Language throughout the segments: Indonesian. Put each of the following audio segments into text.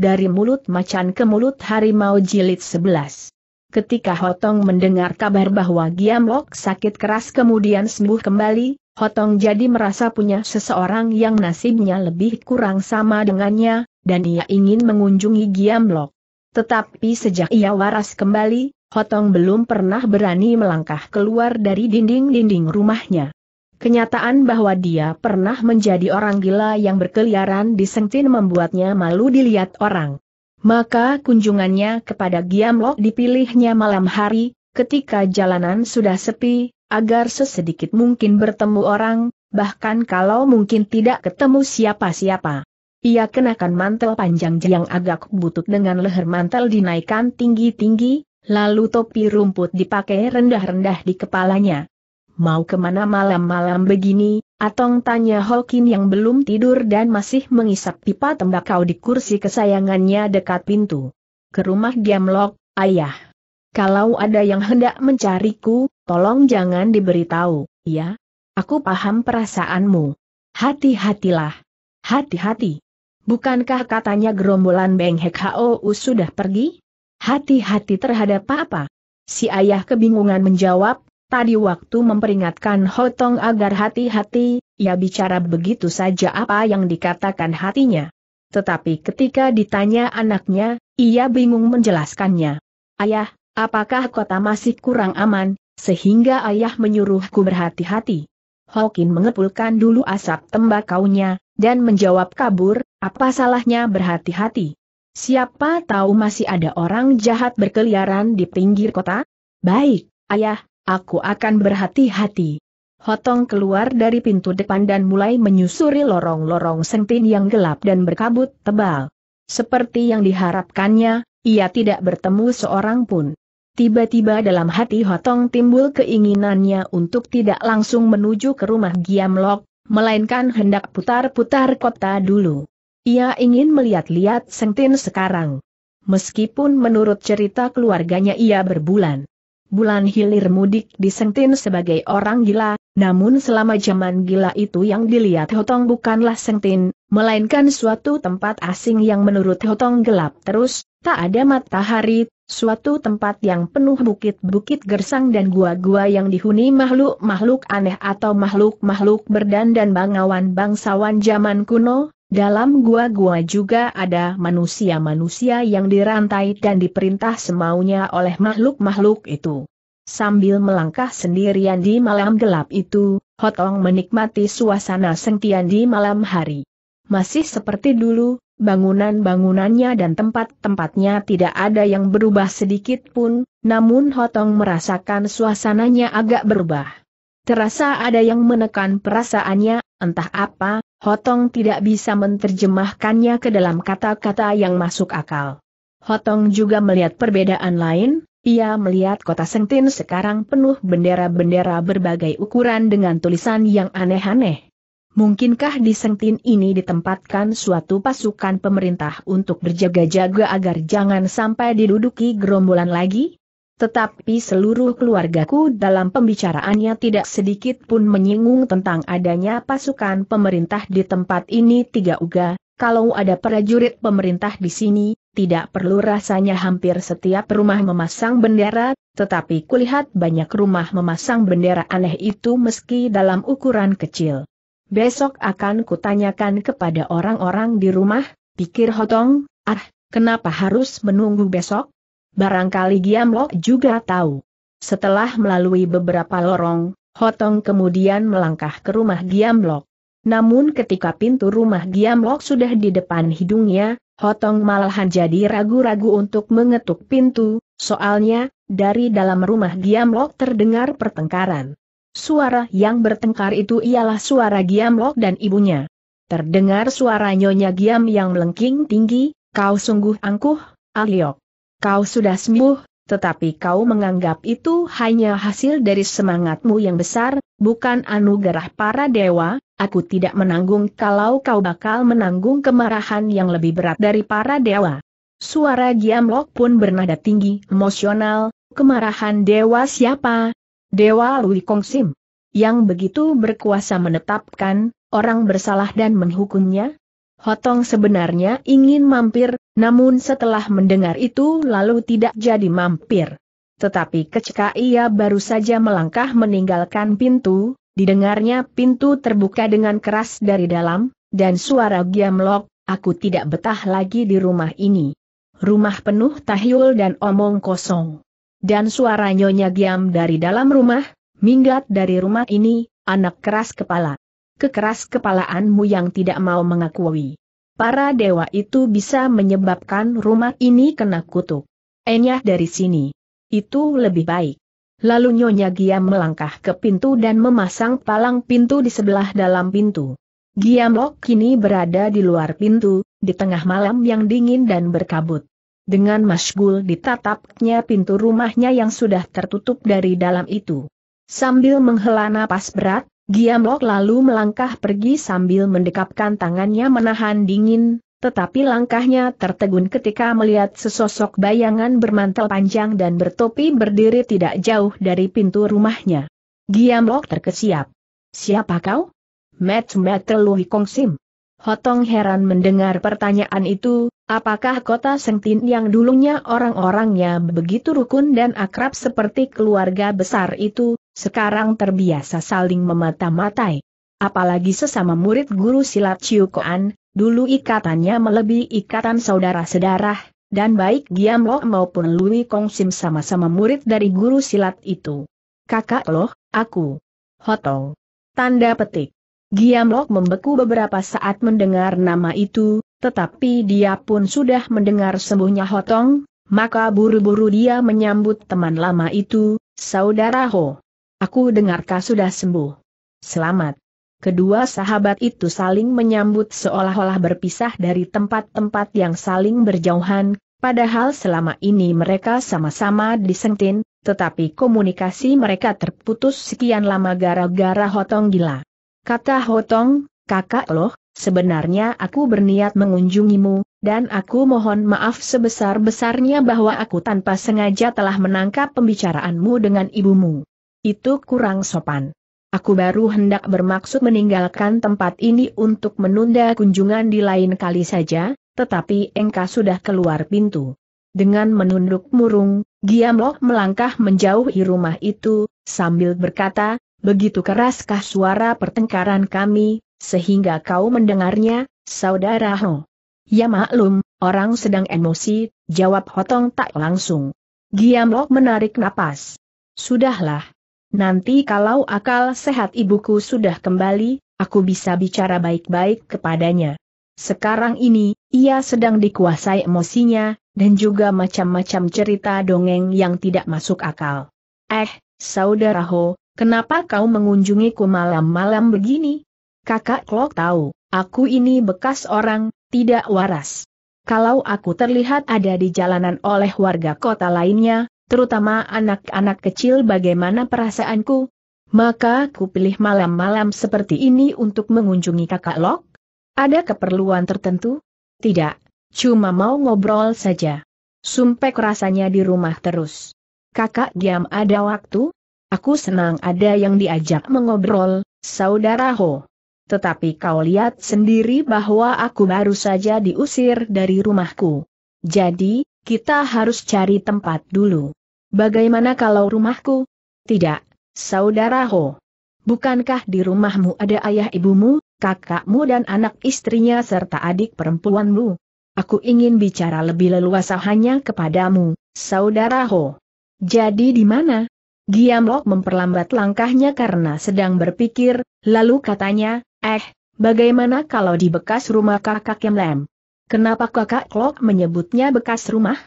dari mulut macan ke mulut harimau jilid 11. Ketika Hotong mendengar kabar bahwa Giamlok sakit keras kemudian sembuh kembali, Hotong jadi merasa punya seseorang yang nasibnya lebih kurang sama dengannya, dan ia ingin mengunjungi Giamlok. Tetapi sejak ia waras kembali, Hotong belum pernah berani melangkah keluar dari dinding-dinding rumahnya. Kenyataan bahwa dia pernah menjadi orang gila yang berkeliaran di Sengtin membuatnya malu dilihat orang. Maka kunjungannya kepada Giamlok dipilihnya malam hari, ketika jalanan sudah sepi, agar sesedikit mungkin bertemu orang, bahkan kalau mungkin tidak ketemu siapa-siapa. Ia kenakan mantel panjang yang agak butut dengan leher mantel dinaikkan tinggi-tinggi, lalu topi rumput dipakai rendah-rendah di kepalanya. Mau ke mana malam-malam begini? Atong tanya Hokin yang belum tidur dan masih mengisap pipa tembakau di kursi kesayangannya dekat pintu. Ke rumah Giamlok, ayah. Kalau ada yang hendak mencariku, tolong jangan diberitahu, ya? Aku paham perasaanmu. Hati-hatilah. Hati-hati. Bukankah katanya gerombolan Beng Hek Hou sudah pergi? Hati-hati terhadap apa? Si ayah kebingungan menjawab, Tadi waktu memperingatkan Hotong agar hati-hati, ia bicara begitu saja apa yang dikatakan hatinya. Tetapi ketika ditanya anaknya, ia bingung menjelaskannya. Ayah, apakah kota masih kurang aman, sehingga ayah menyuruhku berhati-hati? Hokin mengepulkan dulu asap tembakaunya, dan menjawab kabur, apa salahnya berhati-hati? Siapa tahu masih ada orang jahat berkeliaran di pinggir kota? Baik, ayah, Aku akan berhati-hati. Hotong keluar dari pintu depan dan mulai menyusuri lorong-lorong sempit yang gelap dan berkabut tebal. Seperti yang diharapkannya, ia tidak bertemu seorang pun. Tiba-tiba dalam hati Hotong timbul keinginannya untuk tidak langsung menuju ke rumah Giamlok, melainkan hendak putar-putar kota dulu. Ia ingin melihat-lihat Sengtin sekarang. Meskipun menurut cerita keluarganya ia berbulan bulan hilir mudik disengtin sebagai orang gila, namun selama zaman gila itu yang dilihat Hotong bukanlah sengtin, melainkan suatu tempat asing yang menurut Hotong gelap terus, tak ada matahari, suatu tempat yang penuh bukit-bukit gersang dan gua-gua yang dihuni makhluk-makhluk aneh atau makhluk-makhluk berdandan bangawan bangsawan zaman kuno, dalam gua-gua juga ada manusia-manusia yang dirantai dan diperintah semaunya oleh makhluk-makhluk itu. Sambil melangkah sendirian di malam gelap itu, Hotong menikmati suasana sengtian di malam hari. Masih seperti dulu, bangunan-bangunannya dan tempat-tempatnya tidak ada yang berubah sedikit pun, namun Hotong merasakan suasananya agak berubah. Terasa ada yang menekan perasaannya, entah apa, Hotong tidak bisa menerjemahkannya ke dalam kata-kata yang masuk akal. Hotong juga melihat perbedaan lain, ia melihat kota Sengtin sekarang penuh bendera-bendera berbagai ukuran dengan tulisan yang aneh-aneh. Mungkinkah di Sengtin ini ditempatkan suatu pasukan pemerintah untuk berjaga-jaga agar jangan sampai diduduki gerombolan lagi? Tetapi seluruh keluargaku dalam pembicaraannya tidak sedikit pun menyinggung tentang adanya pasukan pemerintah di tempat ini tiga uga, kalau ada prajurit pemerintah di sini, tidak perlu rasanya hampir setiap rumah memasang bendera, tetapi kulihat banyak rumah memasang bendera aneh itu meski dalam ukuran kecil. Besok akan kutanyakan kepada orang-orang di rumah, pikir Hotong, ah, kenapa harus menunggu besok? Barangkali Giamlok juga tahu. Setelah melalui beberapa lorong, Hotong kemudian melangkah ke rumah Giamlok. Namun ketika pintu rumah Giamlok sudah di depan hidungnya, Hotong malahan jadi ragu-ragu untuk mengetuk pintu, soalnya, dari dalam rumah Giamlok terdengar pertengkaran. Suara yang bertengkar itu ialah suara Giamlok dan ibunya. Terdengar suara Nyonya Giam yang melengking tinggi, kau sungguh angkuh, Aliok. Kau sudah sembuh, tetapi kau menganggap itu hanya hasil dari semangatmu yang besar, bukan anugerah para dewa, aku tidak menanggung kalau kau bakal menanggung kemarahan yang lebih berat dari para dewa. Suara Giamlok pun bernada tinggi, emosional, kemarahan dewa siapa? Dewa Lui Kongsim. Yang begitu berkuasa menetapkan, orang bersalah dan menghukumnya? Hotong sebenarnya ingin mampir, namun setelah mendengar itu lalu tidak jadi mampir. Tetapi ketika ia baru saja melangkah meninggalkan pintu, didengarnya pintu terbuka dengan keras dari dalam, dan suara Giamlok, aku tidak betah lagi di rumah ini. Rumah penuh tahyul dan omong kosong. Dan suara nyonya Giam dari dalam rumah, minggat dari rumah ini, anak keras kepala kekeras kepalaanmu yang tidak mau mengakui. Para dewa itu bisa menyebabkan rumah ini kena kutuk. Enyah dari sini. Itu lebih baik. Lalu Nyonya Gia melangkah ke pintu dan memasang palang pintu di sebelah dalam pintu. Giamok kini berada di luar pintu, di tengah malam yang dingin dan berkabut. Dengan masgul ditatapnya pintu rumahnya yang sudah tertutup dari dalam itu. Sambil menghela napas berat, Giamlok lalu melangkah pergi sambil mendekapkan tangannya menahan dingin, tetapi langkahnya tertegun ketika melihat sesosok bayangan bermantel panjang dan bertopi berdiri tidak jauh dari pintu rumahnya. Giamlok terkesiap. Siapa kau? Met Lui Kong Sim. Hotong heran mendengar pertanyaan itu, apakah kota Sengtin yang dulunya orang-orangnya begitu rukun dan akrab seperti keluarga besar itu, sekarang terbiasa saling memata-matai. Apalagi sesama murid guru silat Chiu Koan, dulu ikatannya melebihi ikatan saudara sedarah, dan baik Giam Lo maupun Lui Kong Sim sama-sama murid dari guru silat itu. Kakak loh, aku. Hotong. Tanda petik. Giam Lo membeku beberapa saat mendengar nama itu, tetapi dia pun sudah mendengar sembuhnya Hotong, maka buru-buru dia menyambut teman lama itu, Saudara Ho. Aku dengar kau sudah sembuh. Selamat. Kedua sahabat itu saling menyambut seolah-olah berpisah dari tempat-tempat yang saling berjauhan, padahal selama ini mereka sama-sama disentin, tetapi komunikasi mereka terputus sekian lama gara-gara Hotong gila. Kata Hotong, kakak loh, sebenarnya aku berniat mengunjungimu, dan aku mohon maaf sebesar-besarnya bahwa aku tanpa sengaja telah menangkap pembicaraanmu dengan ibumu. Itu kurang sopan. Aku baru hendak bermaksud meninggalkan tempat ini untuk menunda kunjungan di lain kali saja, tetapi engkau sudah keluar pintu. Dengan menunduk murung, Giamlok melangkah menjauhi rumah itu, sambil berkata, begitu keraskah suara pertengkaran kami, sehingga kau mendengarnya, saudara Ho. Ya maklum, orang sedang emosi, jawab Hotong tak langsung. Giamlok menarik napas. Sudahlah, Nanti kalau akal sehat ibuku sudah kembali, aku bisa bicara baik-baik kepadanya. Sekarang ini, ia sedang dikuasai emosinya, dan juga macam-macam cerita dongeng yang tidak masuk akal. Eh, saudara Ho, kenapa kau mengunjungiku malam-malam begini? Kakak Klok tahu, aku ini bekas orang, tidak waras. Kalau aku terlihat ada di jalanan oleh warga kota lainnya, terutama anak-anak kecil bagaimana perasaanku? Maka ku pilih malam-malam seperti ini untuk mengunjungi kakak Lok? Ada keperluan tertentu? Tidak, cuma mau ngobrol saja. Sumpek rasanya di rumah terus. Kakak diam ada waktu? Aku senang ada yang diajak mengobrol, saudara Ho. Tetapi kau lihat sendiri bahwa aku baru saja diusir dari rumahku. Jadi, kita harus cari tempat dulu. Bagaimana kalau rumahku? Tidak, saudara Ho. Bukankah di rumahmu ada ayah ibumu, kakakmu dan anak istrinya serta adik perempuanmu? Aku ingin bicara lebih leluasa hanya kepadamu, saudara Ho. Jadi di mana? Giamlok memperlambat langkahnya karena sedang berpikir, lalu katanya, eh, bagaimana kalau di bekas rumah kakak Lem? Kenapa kakak Klok menyebutnya bekas rumah?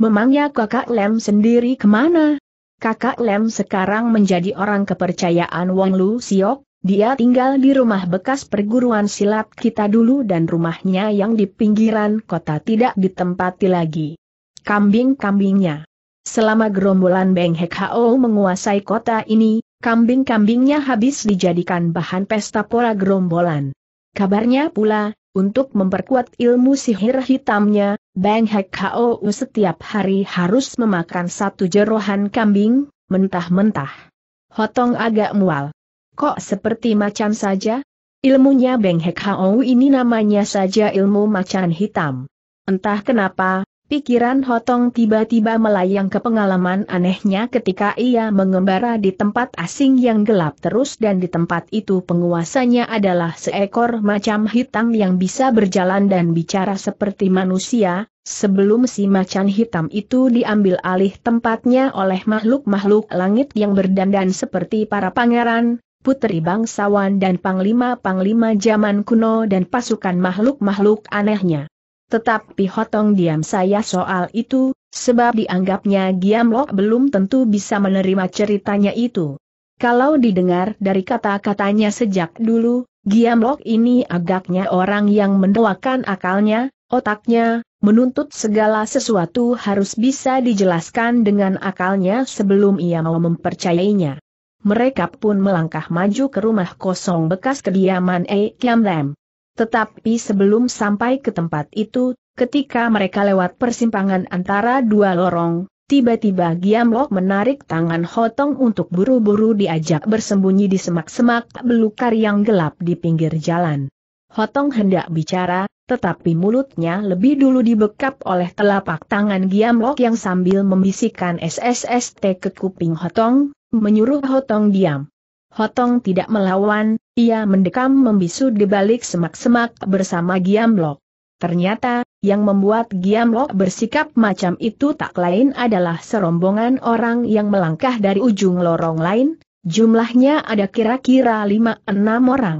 Memangnya kakak Lem sendiri ke mana? Kakak Lem sekarang menjadi orang kepercayaan Wong Lu Siok, dia tinggal di rumah bekas perguruan silat kita dulu dan rumahnya yang di pinggiran kota tidak ditempati lagi. Kambing-kambingnya. Selama gerombolan Beng Hek Hao menguasai kota ini, kambing-kambingnya habis dijadikan bahan pesta pola gerombolan. Kabarnya pula, untuk memperkuat ilmu sihir hitamnya, Bang Hek Hou setiap hari harus memakan satu jerohan kambing, mentah-mentah. Hotong agak mual. Kok seperti macan saja? Ilmunya Beng Hek Hao ini namanya saja ilmu macan hitam. Entah kenapa, pikiran Hotong tiba-tiba melayang ke pengalaman anehnya ketika ia mengembara di tempat asing yang gelap terus dan di tempat itu penguasanya adalah seekor macam hitam yang bisa berjalan dan bicara seperti manusia, sebelum si macan hitam itu diambil alih tempatnya oleh makhluk-makhluk langit yang berdandan seperti para pangeran, putri bangsawan dan panglima-panglima zaman kuno dan pasukan makhluk-makhluk anehnya. Tetapi Hotong diam saya soal itu, sebab dianggapnya Giamlok belum tentu bisa menerima ceritanya itu. Kalau didengar dari kata-katanya sejak dulu, Giamlok ini agaknya orang yang mendoakan akalnya, otaknya, menuntut segala sesuatu harus bisa dijelaskan dengan akalnya sebelum ia mau mempercayainya mereka pun melangkah maju ke rumah kosong bekas kediaman E Kiam Lam. Tetapi sebelum sampai ke tempat itu, ketika mereka lewat persimpangan antara dua lorong, tiba-tiba Giam Lok menarik tangan Hotong untuk buru-buru diajak bersembunyi di semak-semak belukar yang gelap di pinggir jalan. Hotong hendak bicara, tetapi mulutnya lebih dulu dibekap oleh telapak tangan Giam Lok yang sambil membisikkan SSST ke kuping Hotong, menyuruh Hotong diam. Hotong tidak melawan, ia mendekam membisu di balik semak-semak bersama Giamlok. Ternyata, yang membuat Giamlok bersikap macam itu tak lain adalah serombongan orang yang melangkah dari ujung lorong lain, jumlahnya ada kira-kira lima-enam orang.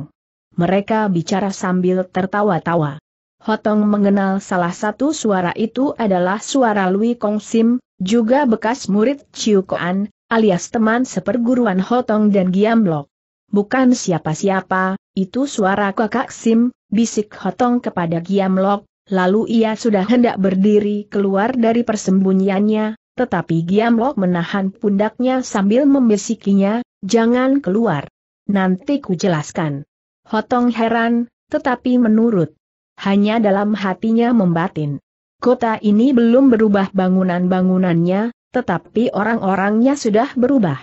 Mereka bicara sambil tertawa-tawa. Hotong mengenal salah satu suara itu adalah suara Lui Kong Sim, juga bekas murid Chiu Koan, alias teman seperguruan Hotong dan Giamlok. Bukan siapa-siapa, itu suara kakak Sim, bisik Hotong kepada Giamlok, lalu ia sudah hendak berdiri keluar dari persembunyiannya, tetapi Giamlok menahan pundaknya sambil membisikinya, jangan keluar. Nanti ku jelaskan. Hotong heran, tetapi menurut. Hanya dalam hatinya membatin. Kota ini belum berubah bangunan-bangunannya, tetapi orang-orangnya sudah berubah.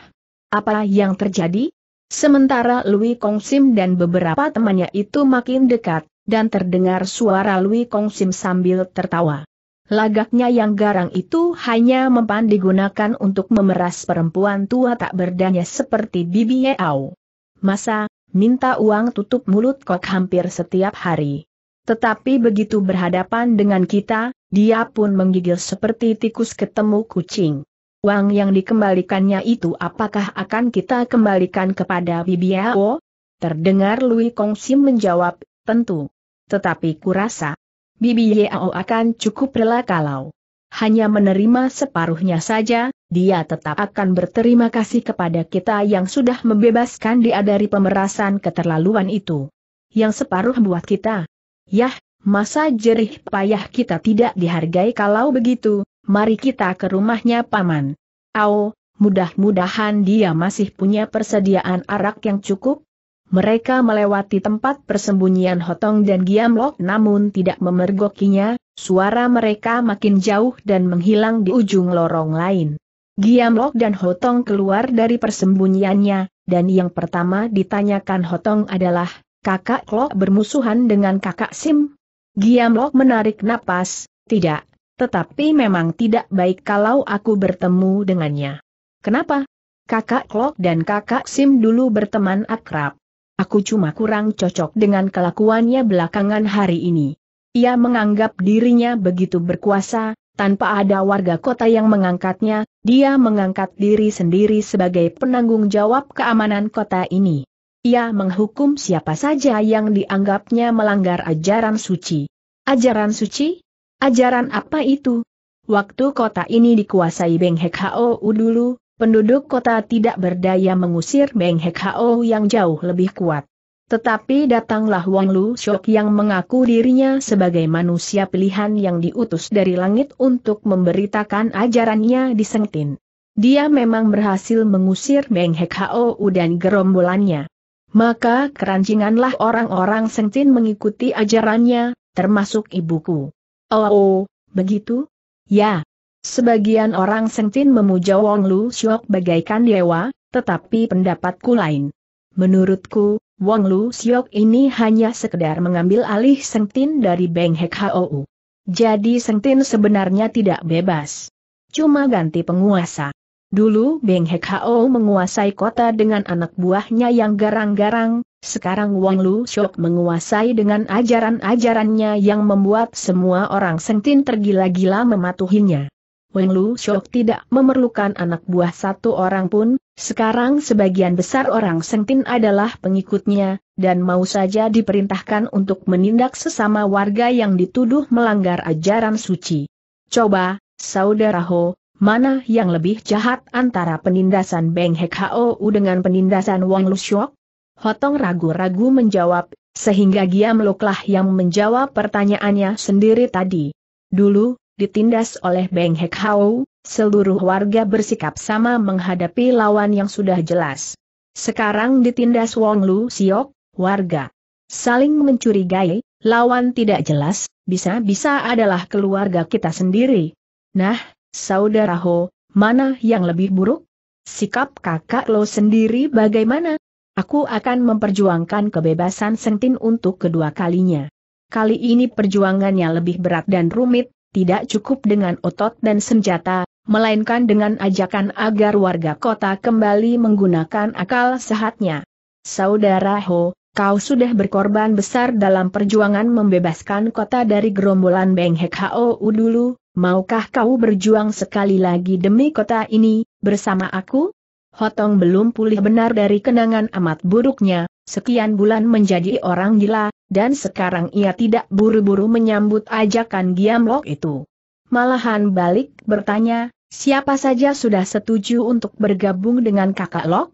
Apa yang terjadi? Sementara Lui Kongsim dan beberapa temannya itu makin dekat, dan terdengar suara Lui Kongsim sambil tertawa. Lagaknya yang garang itu hanya mempan digunakan untuk memeras perempuan tua tak berdaya seperti Bibi Yao. Masa, minta uang tutup mulut kok hampir setiap hari. Tetapi begitu berhadapan dengan kita, dia pun menggigil seperti tikus ketemu kucing. Uang yang dikembalikannya itu apakah akan kita kembalikan kepada Bibiao? Terdengar Lui Kongsim menjawab, tentu. Tetapi kurasa, Bibiao akan cukup rela kalau hanya menerima separuhnya saja, dia tetap akan berterima kasih kepada kita yang sudah membebaskan dia dari pemerasan keterlaluan itu. Yang separuh buat kita. Yah, Masa jerih payah kita tidak dihargai kalau begitu, mari kita ke rumahnya Paman. Ao, mudah-mudahan dia masih punya persediaan arak yang cukup. Mereka melewati tempat persembunyian Hotong dan Giamlok namun tidak memergokinya, suara mereka makin jauh dan menghilang di ujung lorong lain. Giamlok dan Hotong keluar dari persembunyiannya, dan yang pertama ditanyakan Hotong adalah, kakak Klok bermusuhan dengan kakak Sim, Giamlok menarik napas, tidak, tetapi memang tidak baik kalau aku bertemu dengannya. Kenapa? Kakak Klok dan kakak Sim dulu berteman akrab. Aku cuma kurang cocok dengan kelakuannya belakangan hari ini. Ia menganggap dirinya begitu berkuasa, tanpa ada warga kota yang mengangkatnya, dia mengangkat diri sendiri sebagai penanggung jawab keamanan kota ini. Ia menghukum siapa saja yang dianggapnya melanggar ajaran suci. Ajaran suci? Ajaran apa itu? Waktu kota ini dikuasai Beng Hek Hao dulu, penduduk kota tidak berdaya mengusir Beng Hek Hao yang jauh lebih kuat. Tetapi datanglah Wang Lu Shok yang mengaku dirinya sebagai manusia pilihan yang diutus dari langit untuk memberitakan ajarannya di Sengtin. Dia memang berhasil mengusir Beng Hek Hao dan gerombolannya. Maka kerancinganlah orang-orang Sengtin mengikuti ajarannya, termasuk ibuku. Oh, oh begitu? Ya. Sebagian orang Sengtin memuja Wong Lu Syok bagaikan dewa, tetapi pendapatku lain. Menurutku, Wong Lu Siok ini hanya sekedar mengambil alih Seng Tin dari Beng Hek Hou. Jadi Seng Tin sebenarnya tidak bebas. Cuma ganti penguasa. Dulu Beng Hek Hou menguasai kota dengan anak buahnya yang garang-garang, sekarang Wong Lu Siok menguasai dengan ajaran-ajarannya yang membuat semua orang Seng Tin tergila-gila mematuhinya. Weng Lu Shok tidak memerlukan anak buah satu orang pun, sekarang sebagian besar orang Sengtin adalah pengikutnya, dan mau saja diperintahkan untuk menindak sesama warga yang dituduh melanggar ajaran suci. Coba, saudara Ho, mana yang lebih jahat antara penindasan Beng Hek Hou dengan penindasan Wang Lu Shok? Hotong ragu-ragu menjawab, sehingga Giam Loklah yang menjawab pertanyaannya sendiri tadi. Dulu, ditindas oleh Beng Hek Hao, seluruh warga bersikap sama menghadapi lawan yang sudah jelas. Sekarang ditindas Wong Lu Siok, warga saling mencurigai, lawan tidak jelas, bisa-bisa adalah keluarga kita sendiri. Nah, saudara Ho, mana yang lebih buruk? Sikap kakak lo sendiri bagaimana? Aku akan memperjuangkan kebebasan Sentin untuk kedua kalinya. Kali ini perjuangannya lebih berat dan rumit, tidak cukup dengan otot dan senjata, melainkan dengan ajakan agar warga kota kembali menggunakan akal sehatnya. Saudara Ho, kau sudah berkorban besar dalam perjuangan membebaskan kota dari gerombolan Beng Hek Ho dulu, maukah kau berjuang sekali lagi demi kota ini, bersama aku? Hotong belum pulih benar dari kenangan amat buruknya, sekian bulan menjadi orang gila, dan sekarang ia tidak buru-buru menyambut ajakan Giamlok itu. Malahan balik bertanya, siapa saja sudah setuju untuk bergabung dengan kakak Lok?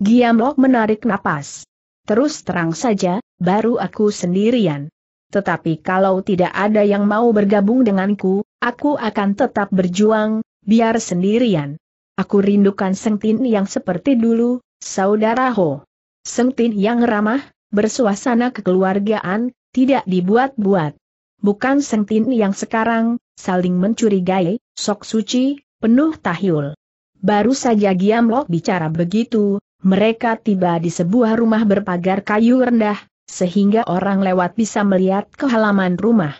Giamlok menarik napas. Terus terang saja, baru aku sendirian. Tetapi kalau tidak ada yang mau bergabung denganku, aku akan tetap berjuang, biar sendirian. Aku rindukan Sengtin yang seperti dulu, saudara Ho. Sengtin yang ramah, bersuasana kekeluargaan, tidak dibuat-buat. Bukan Sengtin yang sekarang, saling mencurigai, sok suci, penuh tahyul. Baru saja Giamlok bicara begitu, mereka tiba di sebuah rumah berpagar kayu rendah, sehingga orang lewat bisa melihat ke halaman rumah.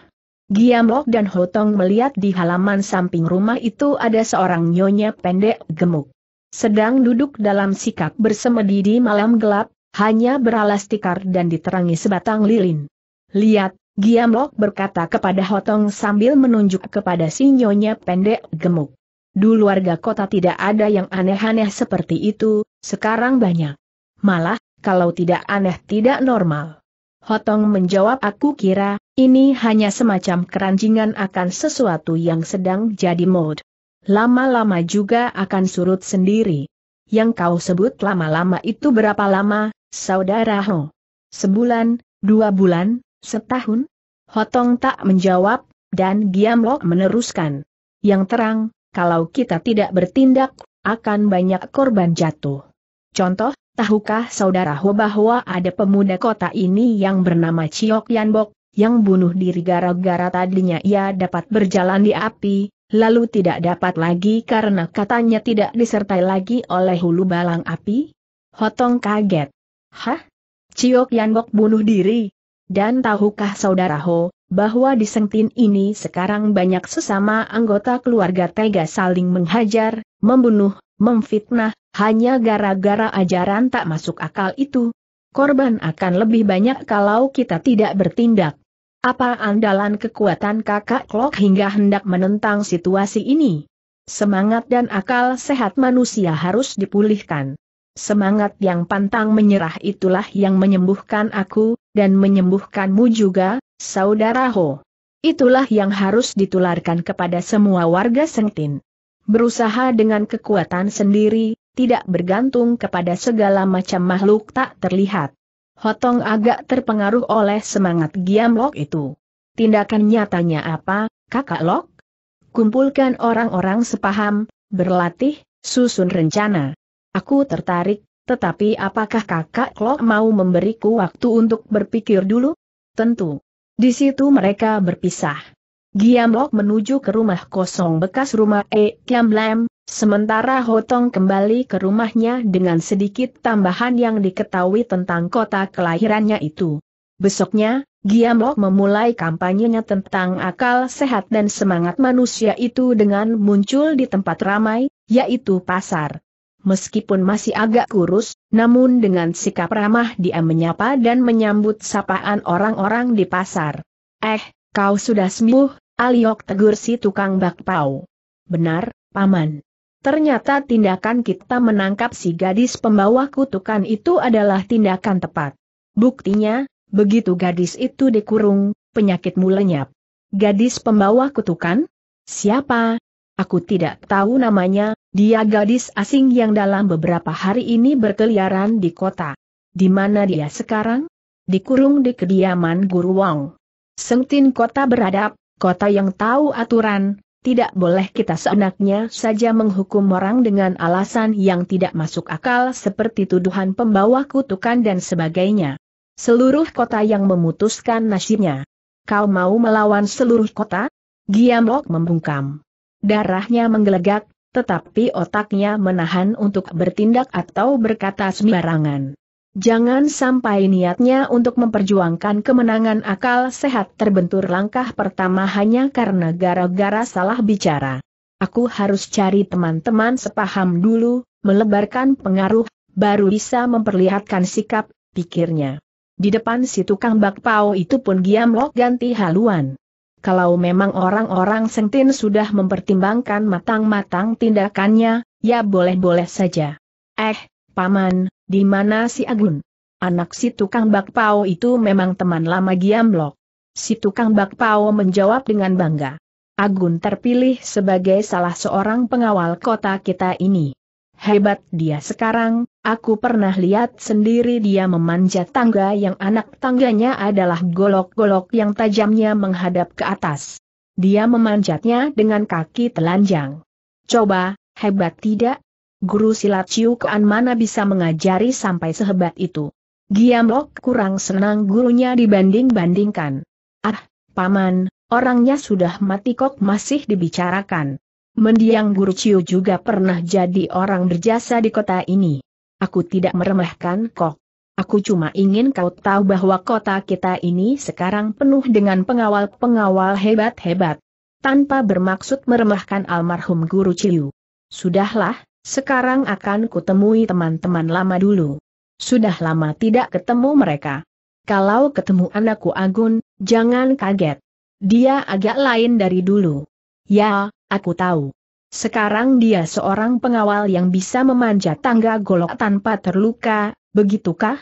Giamlok dan Hotong melihat di halaman samping rumah itu ada seorang nyonya pendek gemuk. Sedang duduk dalam sikap bersemedi di malam gelap, hanya beralas tikar dan diterangi sebatang lilin. Lihat, Giamlok berkata kepada Hotong sambil menunjuk kepada si nyonya pendek gemuk. Dulu warga kota tidak ada yang aneh-aneh seperti itu, sekarang banyak. Malah, kalau tidak aneh tidak normal. Hotong menjawab aku kira, ini hanya semacam keranjingan akan sesuatu yang sedang jadi mod. Lama-lama juga akan surut sendiri. Yang kau sebut lama-lama itu berapa lama, Saudara Ho. Sebulan, dua bulan, setahun? Hotong tak menjawab, dan Giamlok meneruskan. Yang terang, kalau kita tidak bertindak, akan banyak korban jatuh. Contoh, tahukah saudara Ho bahwa ada pemuda kota ini yang bernama Chiok Yanbok, yang bunuh diri gara-gara tadinya ia dapat berjalan di api, lalu tidak dapat lagi karena katanya tidak disertai lagi oleh hulu balang api? Hotong kaget. Hah? Ciok Yanbok bunuh diri? Dan tahukah saudara Ho, bahwa di Sengtin ini sekarang banyak sesama anggota keluarga tega saling menghajar, membunuh, memfitnah, hanya gara-gara ajaran tak masuk akal itu. Korban akan lebih banyak kalau kita tidak bertindak. Apa andalan kekuatan kakak Klok hingga hendak menentang situasi ini? Semangat dan akal sehat manusia harus dipulihkan. Semangat yang pantang menyerah itulah yang menyembuhkan aku, dan menyembuhkanmu juga, saudara Ho. Itulah yang harus ditularkan kepada semua warga Sengtin. Berusaha dengan kekuatan sendiri, tidak bergantung kepada segala macam makhluk tak terlihat. Hotong agak terpengaruh oleh semangat Giam Lok itu. Tindakan nyatanya apa, kakak Lok? Kumpulkan orang-orang sepaham, berlatih, susun rencana. Aku tertarik, tetapi apakah kakak Klok mau memberiku waktu untuk berpikir dulu? Tentu. Di situ mereka berpisah. Giam Lok menuju ke rumah kosong bekas rumah E. Kiam Lam, Sementara Hotong kembali ke rumahnya dengan sedikit tambahan yang diketahui tentang kota kelahirannya itu. Besoknya, Giamok memulai kampanyenya tentang akal sehat dan semangat manusia itu dengan muncul di tempat ramai, yaitu pasar. Meskipun masih agak kurus, namun dengan sikap ramah dia menyapa dan menyambut sapaan orang-orang di pasar. Eh, kau sudah sembuh, Aliok tegur si tukang bakpao. Benar, Paman. Ternyata tindakan kita menangkap si gadis pembawa kutukan itu adalah tindakan tepat. Buktinya, begitu gadis itu dikurung, penyakitmu lenyap. Gadis pembawa kutukan? Siapa? Aku tidak tahu namanya, dia gadis asing yang dalam beberapa hari ini berkeliaran di kota. Di mana dia sekarang? Dikurung di kediaman Guru Wong. Sengtin kota beradab, kota yang tahu aturan, tidak boleh kita seenaknya saja menghukum orang dengan alasan yang tidak masuk akal seperti tuduhan pembawa kutukan dan sebagainya. Seluruh kota yang memutuskan nasibnya. Kau mau melawan seluruh kota? Giamok membungkam. Darahnya menggelegak, tetapi otaknya menahan untuk bertindak atau berkata sembarangan. Jangan sampai niatnya untuk memperjuangkan kemenangan akal sehat terbentur langkah pertama hanya karena gara-gara salah bicara. Aku harus cari teman-teman sepaham dulu, melebarkan pengaruh, baru bisa memperlihatkan sikap, pikirnya. Di depan si tukang bakpao itu pun Giamlok ganti haluan kalau memang orang-orang Sengtin sudah mempertimbangkan matang-matang tindakannya, ya boleh-boleh saja. Eh, Paman, di mana si Agun? Anak si tukang bakpao itu memang teman lama Giamlok. Si tukang bakpao menjawab dengan bangga. Agun terpilih sebagai salah seorang pengawal kota kita ini. Hebat dia sekarang, aku pernah lihat sendiri dia memanjat tangga yang anak tangganya adalah golok-golok yang tajamnya menghadap ke atas. Dia memanjatnya dengan kaki telanjang. Coba, hebat tidak? Guru silat Ciu Kean mana bisa mengajari sampai sehebat itu? Giamlok kurang senang gurunya dibanding-bandingkan. Ah, paman, orangnya sudah mati kok masih dibicarakan. Mendiang Guru Ciu juga pernah jadi orang berjasa di kota ini. Aku tidak meremehkan kok. Aku cuma ingin kau tahu bahwa kota kita ini sekarang penuh dengan pengawal-pengawal hebat-hebat. Tanpa bermaksud meremehkan almarhum Guru Ciu. Sudahlah, sekarang akan kutemui teman-teman lama dulu. Sudah lama tidak ketemu mereka. Kalau ketemu anakku Agun, jangan kaget. Dia agak lain dari dulu. Ya, aku tahu. Sekarang dia seorang pengawal yang bisa memanjat tangga golok tanpa terluka, begitukah?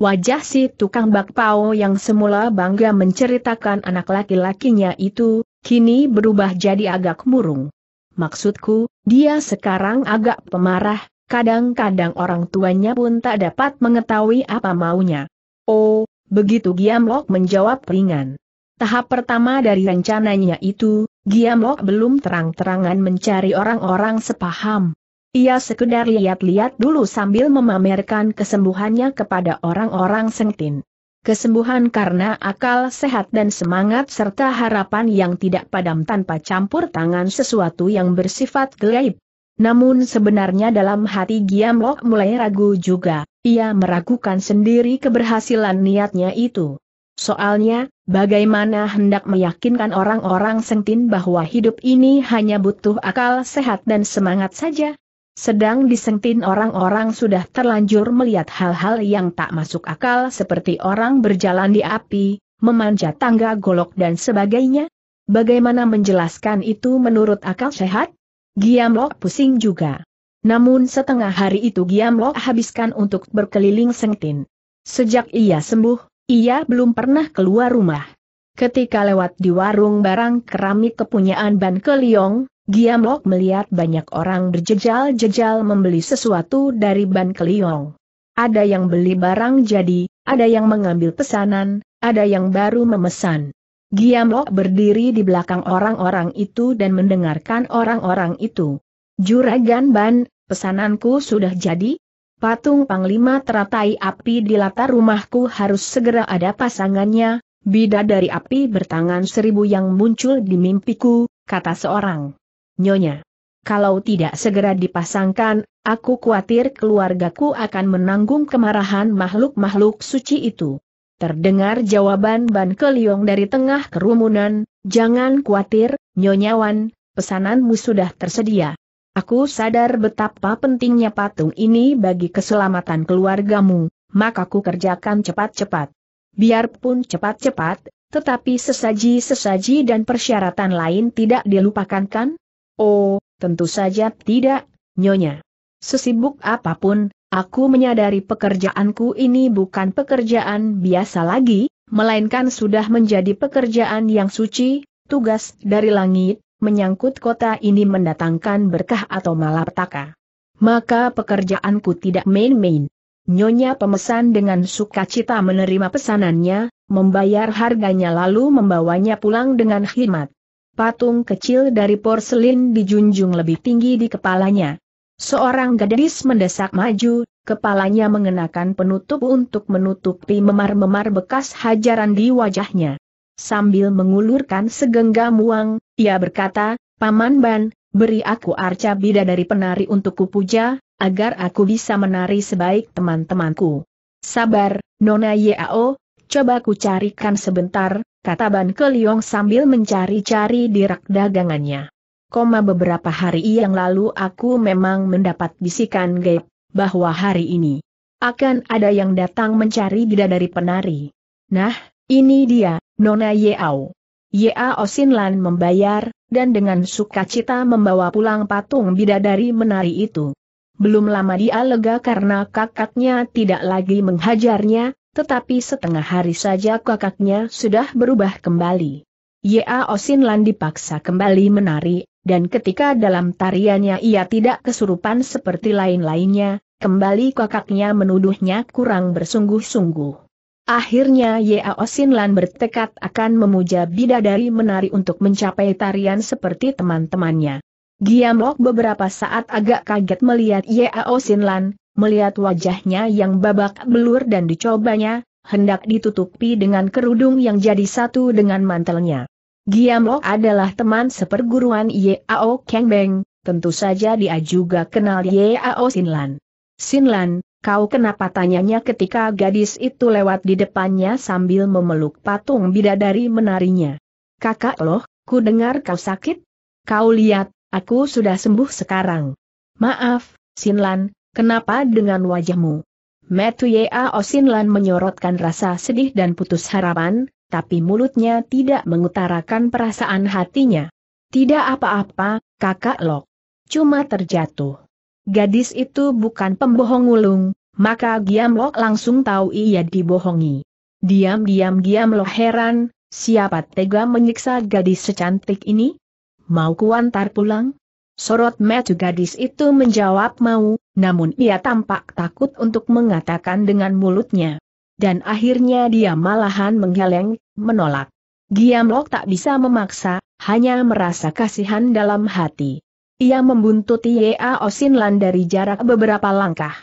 Wajah si tukang bakpao yang semula bangga menceritakan anak laki-lakinya itu, kini berubah jadi agak murung. Maksudku, dia sekarang agak pemarah, kadang-kadang orang tuanya pun tak dapat mengetahui apa maunya. Oh, begitu Giamlok menjawab ringan. Tahap pertama dari rencananya itu, Giamok belum terang-terangan mencari orang-orang sepaham. Ia sekedar lihat-lihat dulu sambil memamerkan kesembuhannya kepada orang-orang sengtin. Kesembuhan karena akal sehat dan semangat serta harapan yang tidak padam tanpa campur tangan sesuatu yang bersifat gaib. Namun sebenarnya dalam hati Giamlok mulai ragu juga, ia meragukan sendiri keberhasilan niatnya itu. Soalnya, bagaimana hendak meyakinkan orang-orang sengtin bahwa hidup ini hanya butuh akal sehat dan semangat saja? Sedang disengtin orang-orang sudah terlanjur melihat hal-hal yang tak masuk akal seperti orang berjalan di api, memanjat tangga golok dan sebagainya. Bagaimana menjelaskan itu menurut akal sehat? Giamlok pusing juga. Namun setengah hari itu Giamlok habiskan untuk berkeliling sengtin. Sejak ia sembuh, ia belum pernah keluar rumah. Ketika lewat di warung barang keramik kepunyaan Ban Keliong, Giamlok melihat banyak orang berjejal-jejal membeli sesuatu dari Ban Keliong. Ada yang beli barang jadi, ada yang mengambil pesanan, ada yang baru memesan. Giamlok berdiri di belakang orang-orang itu dan mendengarkan orang-orang itu. Juragan Ban, pesananku sudah jadi? Patung Panglima teratai api di latar rumahku harus segera ada pasangannya, bidadari api bertangan seribu yang muncul di mimpiku, kata seorang. Nyonya. kalau tidak segera dipasangkan, aku khawatir keluargaku akan menanggung kemarahan makhluk-makhluk suci itu. Terdengar jawaban Ban Keliong dari tengah kerumunan, jangan khawatir, Nyonyawan, pesananmu sudah tersedia. Aku sadar betapa pentingnya patung ini bagi keselamatan keluargamu, maka ku kerjakan cepat-cepat. Biarpun cepat-cepat, tetapi sesaji-sesaji dan persyaratan lain tidak dilupakan kan? Oh, tentu saja tidak, Nyonya. Sesibuk apa pun, aku menyadari pekerjaanku ini bukan pekerjaan biasa lagi, melainkan sudah menjadi pekerjaan yang suci, tugas dari langit, menyangkut kota ini mendatangkan berkah atau malapetaka. Maka pekerjaanku tidak main-main. Nyonya pemesan dengan sukacita menerima pesanannya, membayar harganya lalu membawanya pulang dengan khidmat. Patung kecil dari porselin dijunjung lebih tinggi di kepalanya. Seorang gadis mendesak maju, kepalanya mengenakan penutup untuk menutupi memar-memar bekas hajaran di wajahnya. Sambil mengulurkan segenggam uang, ia berkata, Paman Ban, beri aku arca bidadari penari untuk kupuja, agar aku bisa menari sebaik teman-temanku. Sabar, Nona Yao, coba ku carikan sebentar, kata Ban Keliong sambil mencari-cari di rak dagangannya. Koma beberapa hari yang lalu aku memang mendapat bisikan gaib, bahwa hari ini akan ada yang datang mencari bidadari penari. Nah, ini dia, Nona Yao. Yao Sinlan membayar, dan dengan sukacita membawa pulang patung bidadari menari itu. Belum lama dia lega karena kakaknya tidak lagi menghajarnya, tetapi setengah hari saja kakaknya sudah berubah kembali. Ya Osinlan dipaksa kembali menari, dan ketika dalam tariannya ia tidak kesurupan seperti lain-lainnya, kembali kakaknya menuduhnya kurang bersungguh-sungguh. Akhirnya Ya Osinlan bertekad akan memuja bidadari menari untuk mencapai tarian seperti teman-temannya. Giamok beberapa saat agak kaget melihat Ya Osinlan, melihat wajahnya yang babak belur dan dicobanya, hendak ditutupi dengan kerudung yang jadi satu dengan mantelnya. Giamok adalah teman seperguruan Yao Kengbeng, tentu saja dia juga kenal Yao Sinlan. Sinlan, kau kenapa tanyanya ketika gadis itu lewat di depannya sambil memeluk patung bidadari menarinya. Kakak loh, ku dengar kau sakit? Kau lihat, aku sudah sembuh sekarang. Maaf, Sinlan, Kenapa dengan wajahmu? Metu Ya Osinlan menyorotkan rasa sedih dan putus harapan, tapi mulutnya tidak mengutarakan perasaan hatinya. Tidak apa-apa, kakak Lok. Cuma terjatuh. Gadis itu bukan pembohong ulung, maka Giam Lok langsung tahu ia dibohongi. Diam-diam Giam Lok heran, siapa tega menyiksa gadis secantik ini? Mau kuantar pulang? Sorot metu gadis itu menjawab mau, namun ia tampak takut untuk mengatakan dengan mulutnya. Dan akhirnya dia malahan menggeleng, menolak. Giamlok tak bisa memaksa, hanya merasa kasihan dalam hati. Ia membuntuti Ya Osinlan dari jarak beberapa langkah.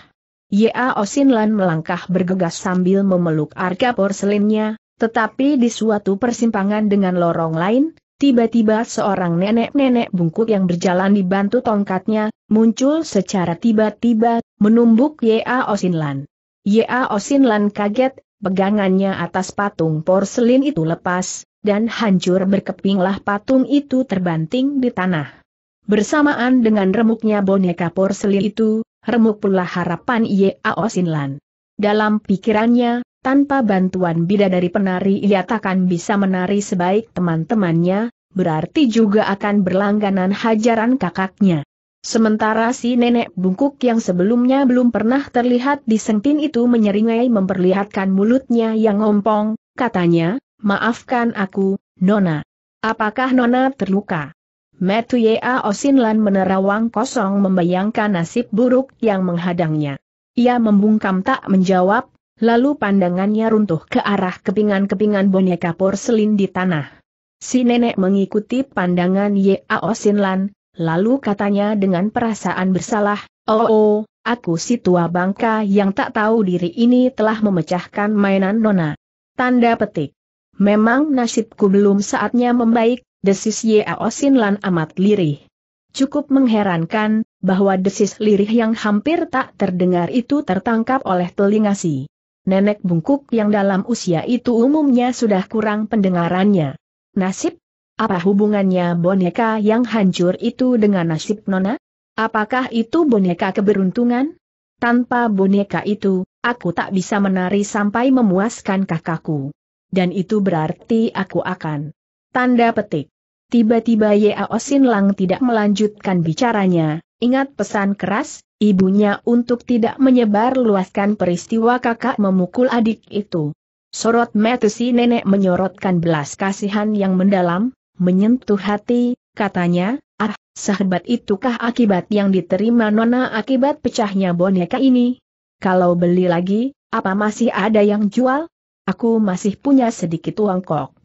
Ya Osinlan melangkah bergegas sambil memeluk arka porselinnya, tetapi di suatu persimpangan dengan lorong lain, Tiba-tiba seorang nenek-nenek bungkuk yang berjalan dibantu tongkatnya, muncul secara tiba-tiba, menumbuk Ya Osinlan. Ya Osinlan kaget, pegangannya atas patung porselin itu lepas, dan hancur berkepinglah patung itu terbanting di tanah. Bersamaan dengan remuknya boneka porselin itu, remuk pula harapan Ya Osinlan. Dalam pikirannya, tanpa bantuan bidadari penari ia takkan bisa menari sebaik teman-temannya, berarti juga akan berlangganan hajaran kakaknya. Sementara si nenek bungkuk yang sebelumnya belum pernah terlihat di sengtin itu menyeringai memperlihatkan mulutnya yang ngompong, katanya, maafkan aku, Nona. Apakah Nona terluka? Metu Ya Osinlan menerawang kosong membayangkan nasib buruk yang menghadangnya. Ia membungkam tak menjawab, lalu pandangannya runtuh ke arah kepingan-kepingan boneka porselin di tanah. Si nenek mengikuti pandangan Yao Sinlan, lalu katanya dengan perasaan bersalah, Oh, oh aku si tua bangka yang tak tahu diri ini telah memecahkan mainan nona. Tanda petik. Memang nasibku belum saatnya membaik, desis Yao Sinlan amat lirih. Cukup mengherankan, bahwa desis lirih yang hampir tak terdengar itu tertangkap oleh telinga si. Nenek bungkuk yang dalam usia itu umumnya sudah kurang pendengarannya. Nasib? Apa hubungannya boneka yang hancur itu dengan nasib nona? Apakah itu boneka keberuntungan? Tanpa boneka itu, aku tak bisa menari sampai memuaskan kakakku. Dan itu berarti aku akan. Tanda petik. Tiba-tiba Yao Sin Lang tidak melanjutkan bicaranya, ingat pesan keras, ibunya untuk tidak menyebar luaskan peristiwa kakak memukul adik itu. Sorot mata si nenek menyorotkan belas kasihan yang mendalam, menyentuh hati, katanya, ah, sehebat itukah akibat yang diterima nona akibat pecahnya boneka ini? Kalau beli lagi, apa masih ada yang jual? Aku masih punya sedikit uang kok.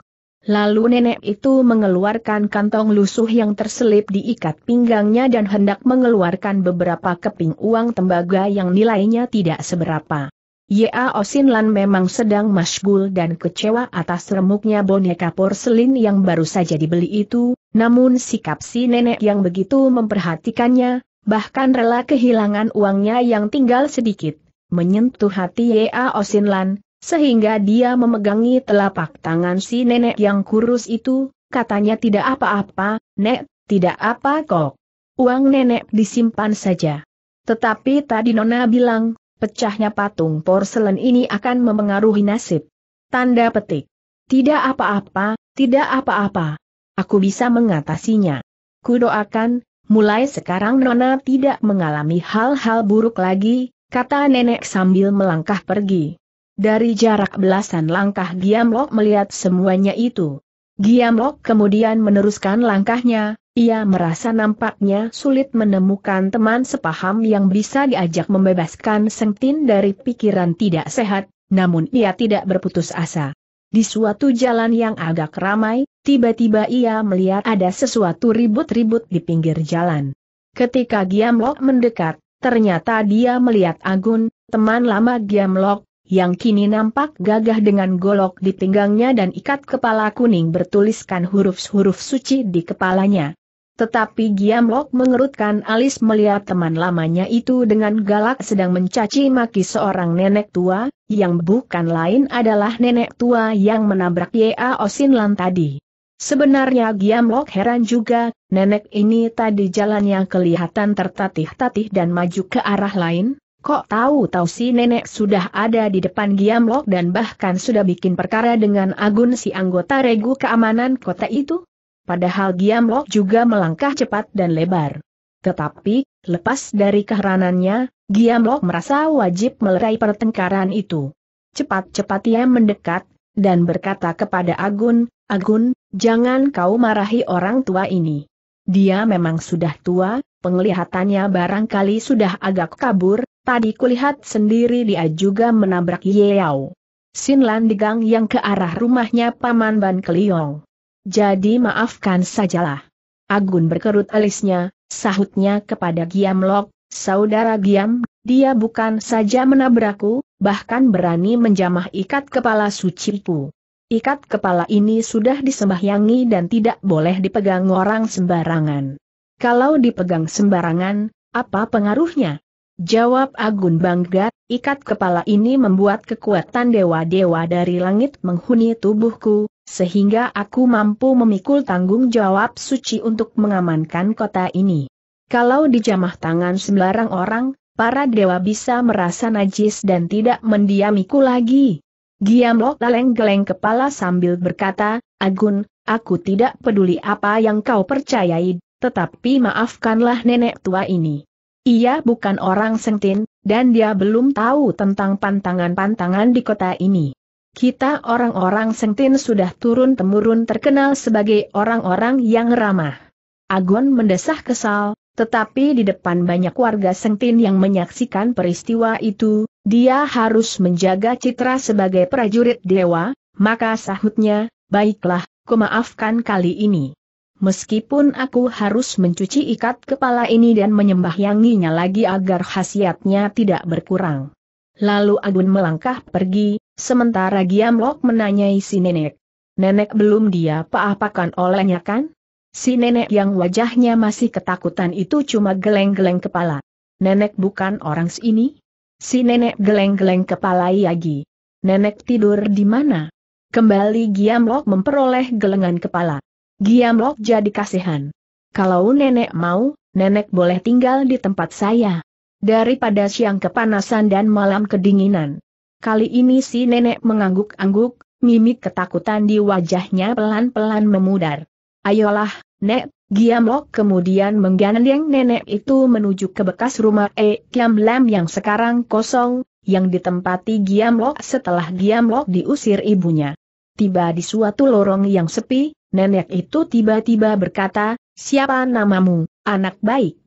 Lalu nenek itu mengeluarkan kantong lusuh yang terselip di ikat pinggangnya dan hendak mengeluarkan beberapa keping uang tembaga yang nilainya tidak seberapa. Ya Osinlan memang sedang masgul dan kecewa atas remuknya boneka porselin yang baru saja dibeli itu, namun sikap si nenek yang begitu memperhatikannya, bahkan rela kehilangan uangnya yang tinggal sedikit, menyentuh hati Ya Osinlan, sehingga dia memegangi telapak tangan si nenek yang kurus itu, katanya tidak apa-apa, Nek, tidak apa kok. Uang nenek disimpan saja. Tetapi tadi Nona bilang, pecahnya patung porselen ini akan memengaruhi nasib. Tanda petik. Tidak apa-apa, tidak apa-apa. Aku bisa mengatasinya. Kudoakan, mulai sekarang Nona tidak mengalami hal-hal buruk lagi, kata nenek sambil melangkah pergi. Dari jarak belasan langkah Giamlok melihat semuanya itu. Giamlok kemudian meneruskan langkahnya, ia merasa nampaknya sulit menemukan teman sepaham yang bisa diajak membebaskan Sengtin dari pikiran tidak sehat, namun ia tidak berputus asa. Di suatu jalan yang agak ramai, tiba-tiba ia melihat ada sesuatu ribut-ribut di pinggir jalan. Ketika Giamlok mendekat, ternyata dia melihat Agun, teman lama Giamlok, yang kini nampak gagah dengan golok di pinggangnya dan ikat kepala kuning bertuliskan huruf-huruf suci di kepalanya. Tetapi Giamlok mengerutkan alis melihat teman lamanya itu dengan galak sedang mencaci maki seorang nenek tua, yang bukan lain adalah nenek tua yang menabrak Ya Osinlan tadi. Sebenarnya Giamlok heran juga, nenek ini tadi jalannya kelihatan tertatih-tatih dan maju ke arah lain, Kok tahu-tahu si nenek sudah ada di depan Giamlok dan bahkan sudah bikin perkara dengan Agun si anggota regu keamanan kota itu? Padahal Giamlok juga melangkah cepat dan lebar. Tetapi, lepas dari keheranannya, Giamlok merasa wajib melerai pertengkaran itu. Cepat-cepat ia mendekat, dan berkata kepada Agun, Agun, jangan kau marahi orang tua ini. Dia memang sudah tua, penglihatannya barangkali sudah agak kabur, Tadi kulihat sendiri dia juga menabrak Yeo. Sinlan digang yang ke arah rumahnya Paman Ban Keliong. Jadi maafkan sajalah. Agun berkerut alisnya, sahutnya kepada Giam Lok, Saudara Giam, dia bukan saja menabrakku, bahkan berani menjamah ikat kepala sucipu. Ikat kepala ini sudah disembahyangi dan tidak boleh dipegang orang sembarangan. Kalau dipegang sembarangan, apa pengaruhnya? Jawab Agun bangga, ikat kepala ini membuat kekuatan dewa-dewa dari langit menghuni tubuhku, sehingga aku mampu memikul tanggung jawab suci untuk mengamankan kota ini. Kalau dijamah tangan sembarang orang, para dewa bisa merasa najis dan tidak mendiamiku lagi. Giamlok geleng-geleng kepala sambil berkata, Agun, aku tidak peduli apa yang kau percayai, tetapi maafkanlah nenek tua ini. Ia bukan orang Sengtin, dan dia belum tahu tentang pantangan-pantangan di kota ini. Kita orang-orang Sengtin sudah turun-temurun terkenal sebagai orang-orang yang ramah. Agon mendesah kesal, tetapi di depan banyak warga Sengtin yang menyaksikan peristiwa itu, dia harus menjaga citra sebagai prajurit dewa, maka sahutnya, baiklah, kumaafkan kali ini meskipun aku harus mencuci ikat kepala ini dan menyembahyanginya lagi agar khasiatnya tidak berkurang. Lalu Agun melangkah pergi, sementara Giamlok menanyai si nenek. Nenek belum dia apa-apakan olehnya kan? si nenek yang wajahnya masih ketakutan itu cuma geleng-geleng kepala. Nenek bukan orang sini? Si nenek geleng-geleng kepala lagi. Nenek tidur di mana? Kembali Giamlok memperoleh gelengan kepala. Giamlok jadi kasihan. Kalau nenek mau, nenek boleh tinggal di tempat saya. Daripada siang kepanasan dan malam kedinginan. Kali ini si nenek mengangguk-angguk, mimik ketakutan di wajahnya pelan-pelan memudar. Ayolah, Nek, Giamlok kemudian menggandeng nenek itu menuju ke bekas rumah E Kiam Lam yang sekarang kosong, yang ditempati Giamlok setelah Giamlok diusir ibunya. Tiba di suatu lorong yang sepi, nenek itu tiba-tiba berkata, siapa namamu, anak baik?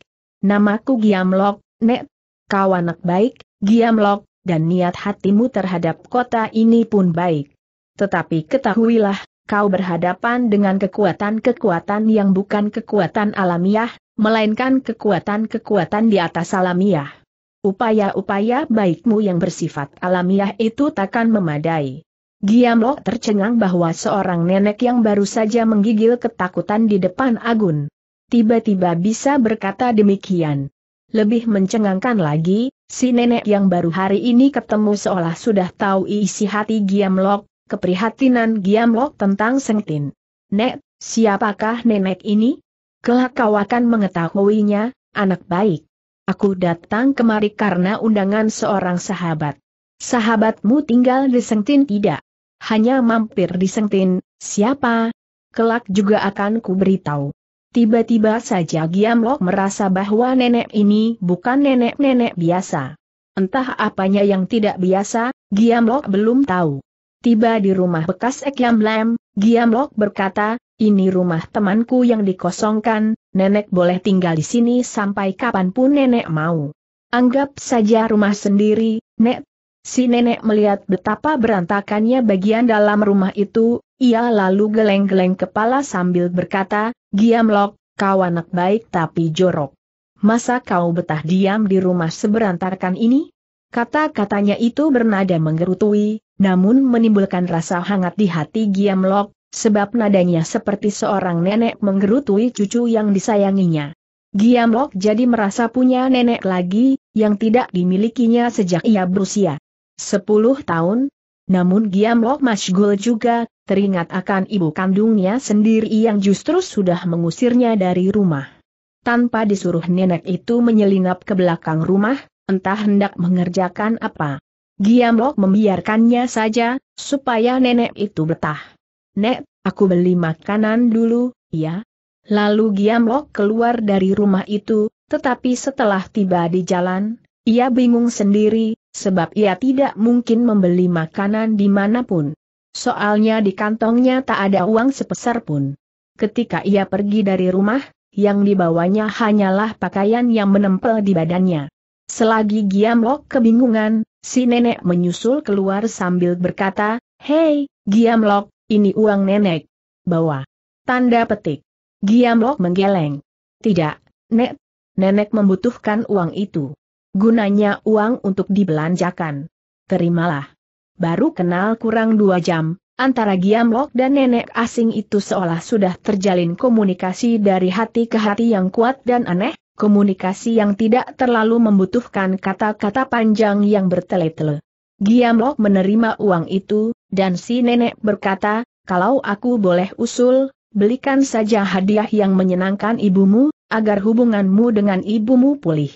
Namaku Giamlok, Nek. Kau anak baik, Giamlok, dan niat hatimu terhadap kota ini pun baik. Tetapi ketahuilah, kau berhadapan dengan kekuatan-kekuatan yang bukan kekuatan alamiah, melainkan kekuatan-kekuatan di atas alamiah. Upaya-upaya baikmu yang bersifat alamiah itu takkan memadai. Giamlo tercengang bahwa seorang nenek yang baru saja menggigil ketakutan di depan Agun. Tiba-tiba bisa berkata demikian. Lebih mencengangkan lagi, si nenek yang baru hari ini ketemu seolah sudah tahu isi hati Giamlok, keprihatinan Giamlok tentang Sengtin. Nek, siapakah nenek ini? Kelak kau akan mengetahuinya, anak baik. Aku datang kemari karena undangan seorang sahabat. Sahabatmu tinggal di Sengtin tidak? Hanya mampir di Sengtin, siapa? Kelak juga akan ku beritahu. Tiba-tiba saja Giamlok merasa bahwa nenek ini bukan nenek-nenek biasa. Entah apanya yang tidak biasa, Giamlok belum tahu. Tiba di rumah bekas Ekyam Lam, Giamlok berkata, ini rumah temanku yang dikosongkan, nenek boleh tinggal di sini sampai kapan pun nenek mau. Anggap saja rumah sendiri, nek. Si nenek melihat betapa berantakannya bagian dalam rumah itu, ia lalu geleng-geleng kepala sambil berkata, Giamlok, kau anak baik tapi jorok. Masa kau betah diam di rumah seberantakan ini? Kata-katanya itu bernada menggerutui, namun menimbulkan rasa hangat di hati Giamlok, sebab nadanya seperti seorang nenek menggerutui cucu yang disayanginya. Giamlok jadi merasa punya nenek lagi, yang tidak dimilikinya sejak ia berusia 10 tahun. Namun Giamlok masgul juga, teringat akan ibu kandungnya sendiri yang justru sudah mengusirnya dari rumah. Tanpa disuruh nenek itu menyelinap ke belakang rumah, entah hendak mengerjakan apa. Giamlok membiarkannya saja, supaya nenek itu betah. Nek, aku beli makanan dulu, ya? Lalu Giamlok keluar dari rumah itu, tetapi setelah tiba di jalan, ia bingung sendiri, sebab ia tidak mungkin membeli makanan di mana pun. Soalnya di kantongnya tak ada uang sepeser pun. Ketika ia pergi dari rumah, yang dibawanya hanyalah pakaian yang menempel di badannya. Selagi Giamlok kebingungan, Si nenek menyusul keluar sambil berkata, Hei, Giamlok, ini uang nenek. Bawa. Tanda petik. Giamlok menggeleng. Tidak, nek. Nenek membutuhkan uang itu. Gunanya uang untuk dibelanjakan. Terimalah. Baru kenal kurang dua jam, antara Giamlok dan nenek asing itu seolah sudah terjalin komunikasi dari hati ke hati yang kuat dan aneh, komunikasi yang tidak terlalu membutuhkan kata-kata panjang yang bertele-tele. Giamlok menerima uang itu, dan si nenek berkata, kalau aku boleh usul, belikan saja hadiah yang menyenangkan ibumu, agar hubunganmu dengan ibumu pulih.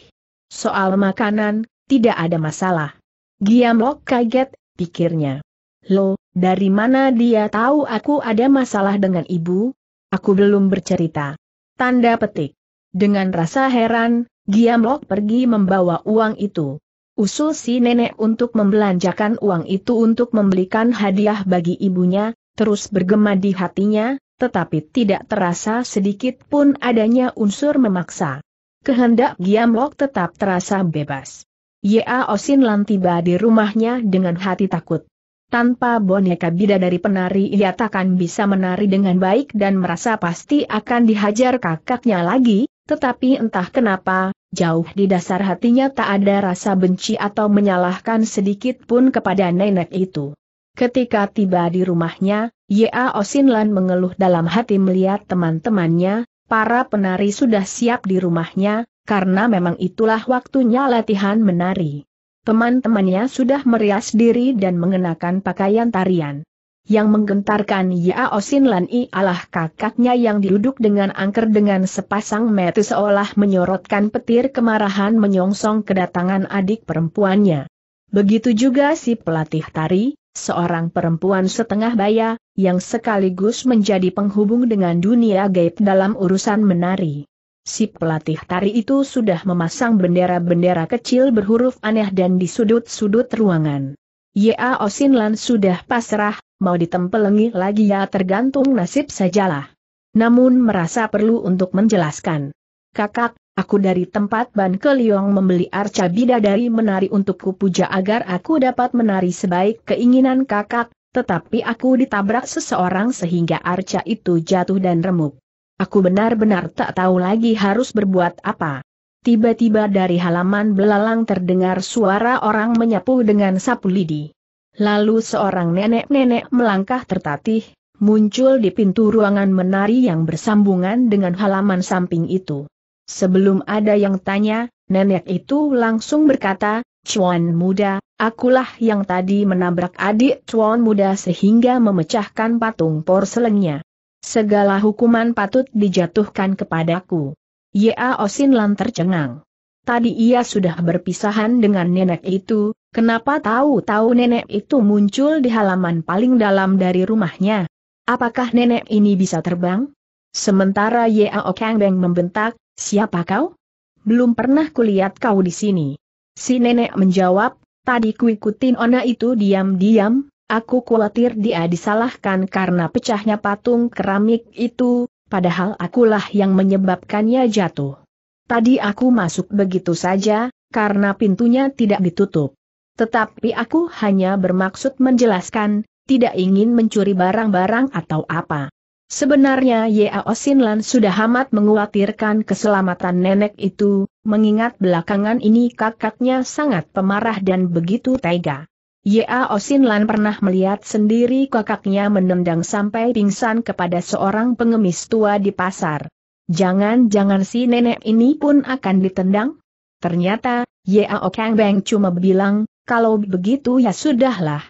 Soal makanan, tidak ada masalah. Giamlok kaget, pikirnya. Lo, dari mana dia tahu aku ada masalah dengan ibu? Aku belum bercerita. Tanda petik. Dengan rasa heran, Giamlok pergi membawa uang itu. Usul si nenek untuk membelanjakan uang itu untuk membelikan hadiah bagi ibunya, terus bergema di hatinya, tetapi tidak terasa sedikit pun adanya unsur memaksa. Kehendak Giamlok tetap terasa bebas. Ya Osin Lan tiba di rumahnya dengan hati takut. Tanpa boneka bidadari penari ia takkan bisa menari dengan baik dan merasa pasti akan dihajar kakaknya lagi, tetapi entah kenapa, jauh di dasar hatinya tak ada rasa benci atau menyalahkan sedikit pun kepada nenek itu. Ketika tiba di rumahnya, Ya Osinlan mengeluh dalam hati melihat teman-temannya, para penari sudah siap di rumahnya, karena memang itulah waktunya latihan menari. Teman-temannya sudah merias diri dan mengenakan pakaian tarian. Yang menggentarkan Ya Osinlan ialah kakaknya yang duduk dengan angker dengan sepasang mata seolah menyorotkan petir kemarahan menyongsong kedatangan adik perempuannya. Begitu juga si pelatih tari, seorang perempuan setengah baya, yang sekaligus menjadi penghubung dengan dunia gaib dalam urusan menari. Si pelatih tari itu sudah memasang bendera-bendera kecil berhuruf aneh dan di sudut-sudut ruangan. Ya Osinlan sudah pasrah, mau ditempelengi lagi ya tergantung nasib sajalah. Namun merasa perlu untuk menjelaskan. Kakak, aku dari tempat Ban Keliong membeli arca bidadari menari untuk kupuja agar aku dapat menari sebaik keinginan kakak, tetapi aku ditabrak seseorang sehingga arca itu jatuh dan remuk. Aku benar-benar tak tahu lagi harus berbuat apa. Tiba-tiba dari halaman belalang terdengar suara orang menyapu dengan sapu lidi. Lalu seorang nenek-nenek melangkah tertatih, muncul di pintu ruangan menari yang bersambungan dengan halaman samping itu. Sebelum ada yang tanya, nenek itu langsung berkata, Chuan muda, akulah yang tadi menabrak adik Chuan muda sehingga memecahkan patung porselennya. Segala hukuman patut dijatuhkan kepadaku. Ya Osin Lan tercengang. Tadi ia sudah berpisahan dengan nenek itu, kenapa tahu-tahu nenek itu muncul di halaman paling dalam dari rumahnya? Apakah nenek ini bisa terbang? Sementara Yao Kang Beng membentak, Siapa kau? Belum pernah kulihat kau di sini. Si nenek menjawab, tadi kuikutin ona itu diam-diam, aku khawatir dia disalahkan karena pecahnya patung keramik itu, padahal akulah yang menyebabkannya jatuh. Tadi aku masuk begitu saja, karena pintunya tidak ditutup. Tetapi aku hanya bermaksud menjelaskan, tidak ingin mencuri barang-barang atau apa. Sebenarnya Yao Sinlan sudah amat menguatirkan keselamatan nenek itu, mengingat belakangan ini kakaknya sangat pemarah dan begitu tega. Yao Sinlan pernah melihat sendiri kakaknya menendang sampai pingsan kepada seorang pengemis tua di pasar. Jangan-jangan si nenek ini pun akan ditendang? Ternyata, Yao Kang Beng cuma bilang, kalau begitu ya sudahlah.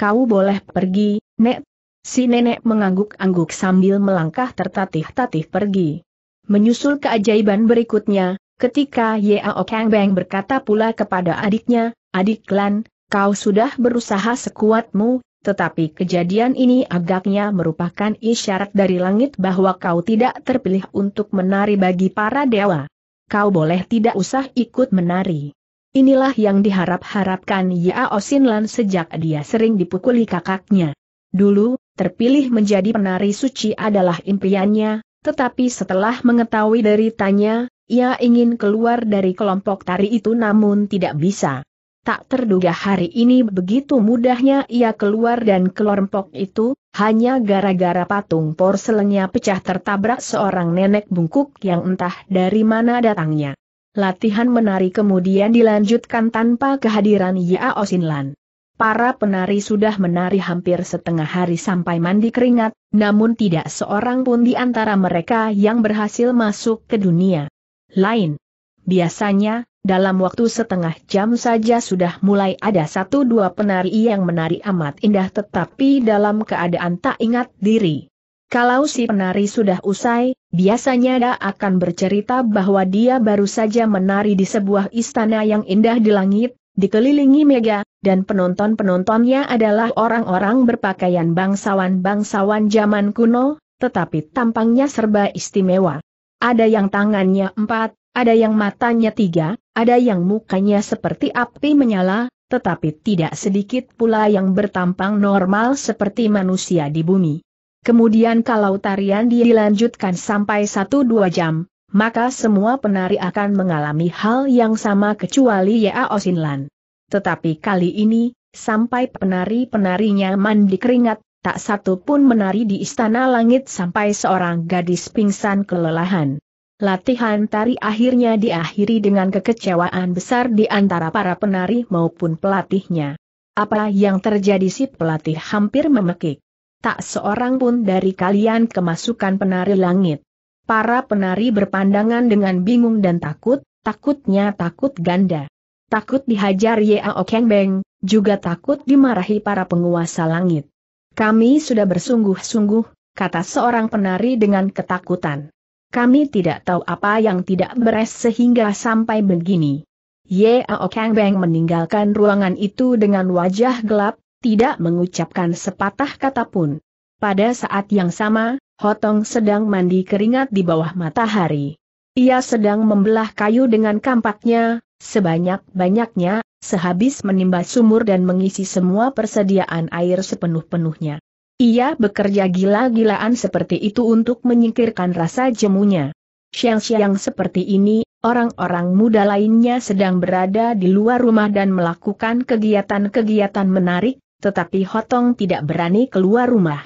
Kau boleh pergi, Nek, Si nenek mengangguk-angguk sambil melangkah tertatih-tatih pergi. Menyusul keajaiban berikutnya, ketika Yao Kang Beng berkata pula kepada adiknya, Adik Lan, kau sudah berusaha sekuatmu, tetapi kejadian ini agaknya merupakan isyarat dari langit bahwa kau tidak terpilih untuk menari bagi para dewa. Kau boleh tidak usah ikut menari. Inilah yang diharap-harapkan Yao Sinlan sejak dia sering dipukuli kakaknya. Dulu, terpilih menjadi penari suci adalah impiannya, tetapi setelah mengetahui deritanya, ia ingin keluar dari kelompok tari itu namun tidak bisa. Tak terduga hari ini begitu mudahnya ia keluar dan kelompok itu, hanya gara-gara patung porselennya pecah tertabrak seorang nenek bungkuk yang entah dari mana datangnya. Latihan menari kemudian dilanjutkan tanpa kehadiran Yao Sinlan. Para penari sudah menari hampir setengah hari sampai mandi keringat, namun tidak seorang pun di antara mereka yang berhasil masuk ke dunia lain. Biasanya, dalam waktu setengah jam saja sudah mulai ada satu dua penari yang menari amat indah tetapi dalam keadaan tak ingat diri. Kalau si penari sudah usai, biasanya dia akan bercerita bahwa dia baru saja menari di sebuah istana yang indah di langit, dikelilingi mega, dan penonton-penontonnya adalah orang-orang berpakaian bangsawan-bangsawan zaman kuno, tetapi tampangnya serba istimewa. Ada yang tangannya empat, ada yang matanya tiga, ada yang mukanya seperti api menyala, tetapi tidak sedikit pula yang bertampang normal seperti manusia di bumi. Kemudian kalau tarian dilanjutkan sampai satu dua jam, maka semua penari akan mengalami hal yang sama kecuali Yao Sinlan. Tetapi kali ini, sampai penari-penarinya mandi keringat, tak satu pun menari di istana langit sampai seorang gadis pingsan kelelahan. Latihan tari akhirnya diakhiri dengan kekecewaan besar di antara para penari maupun pelatihnya. Apa yang terjadi si pelatih hampir memekik. tak seorang pun dari kalian kemasukan penari langit. Para penari berpandangan dengan bingung dan takut, takutnya takut ganda. Takut dihajar Yao Keng Beng, juga takut dimarahi para penguasa langit. Kami sudah bersungguh-sungguh, kata seorang penari dengan ketakutan. Kami tidak tahu apa yang tidak beres sehingga sampai begini. Yao Kang Beng meninggalkan ruangan itu dengan wajah gelap, tidak mengucapkan sepatah kata pun. Pada saat yang sama, Hotong sedang mandi keringat di bawah matahari. Ia sedang membelah kayu dengan kampaknya, sebanyak-banyaknya, sehabis menimba sumur dan mengisi semua persediaan air sepenuh-penuhnya. Ia bekerja gila-gilaan seperti itu untuk menyingkirkan rasa jemunya. Siang-siang seperti ini, orang-orang muda lainnya sedang berada di luar rumah dan melakukan kegiatan-kegiatan menarik, tetapi Hotong tidak berani keluar rumah.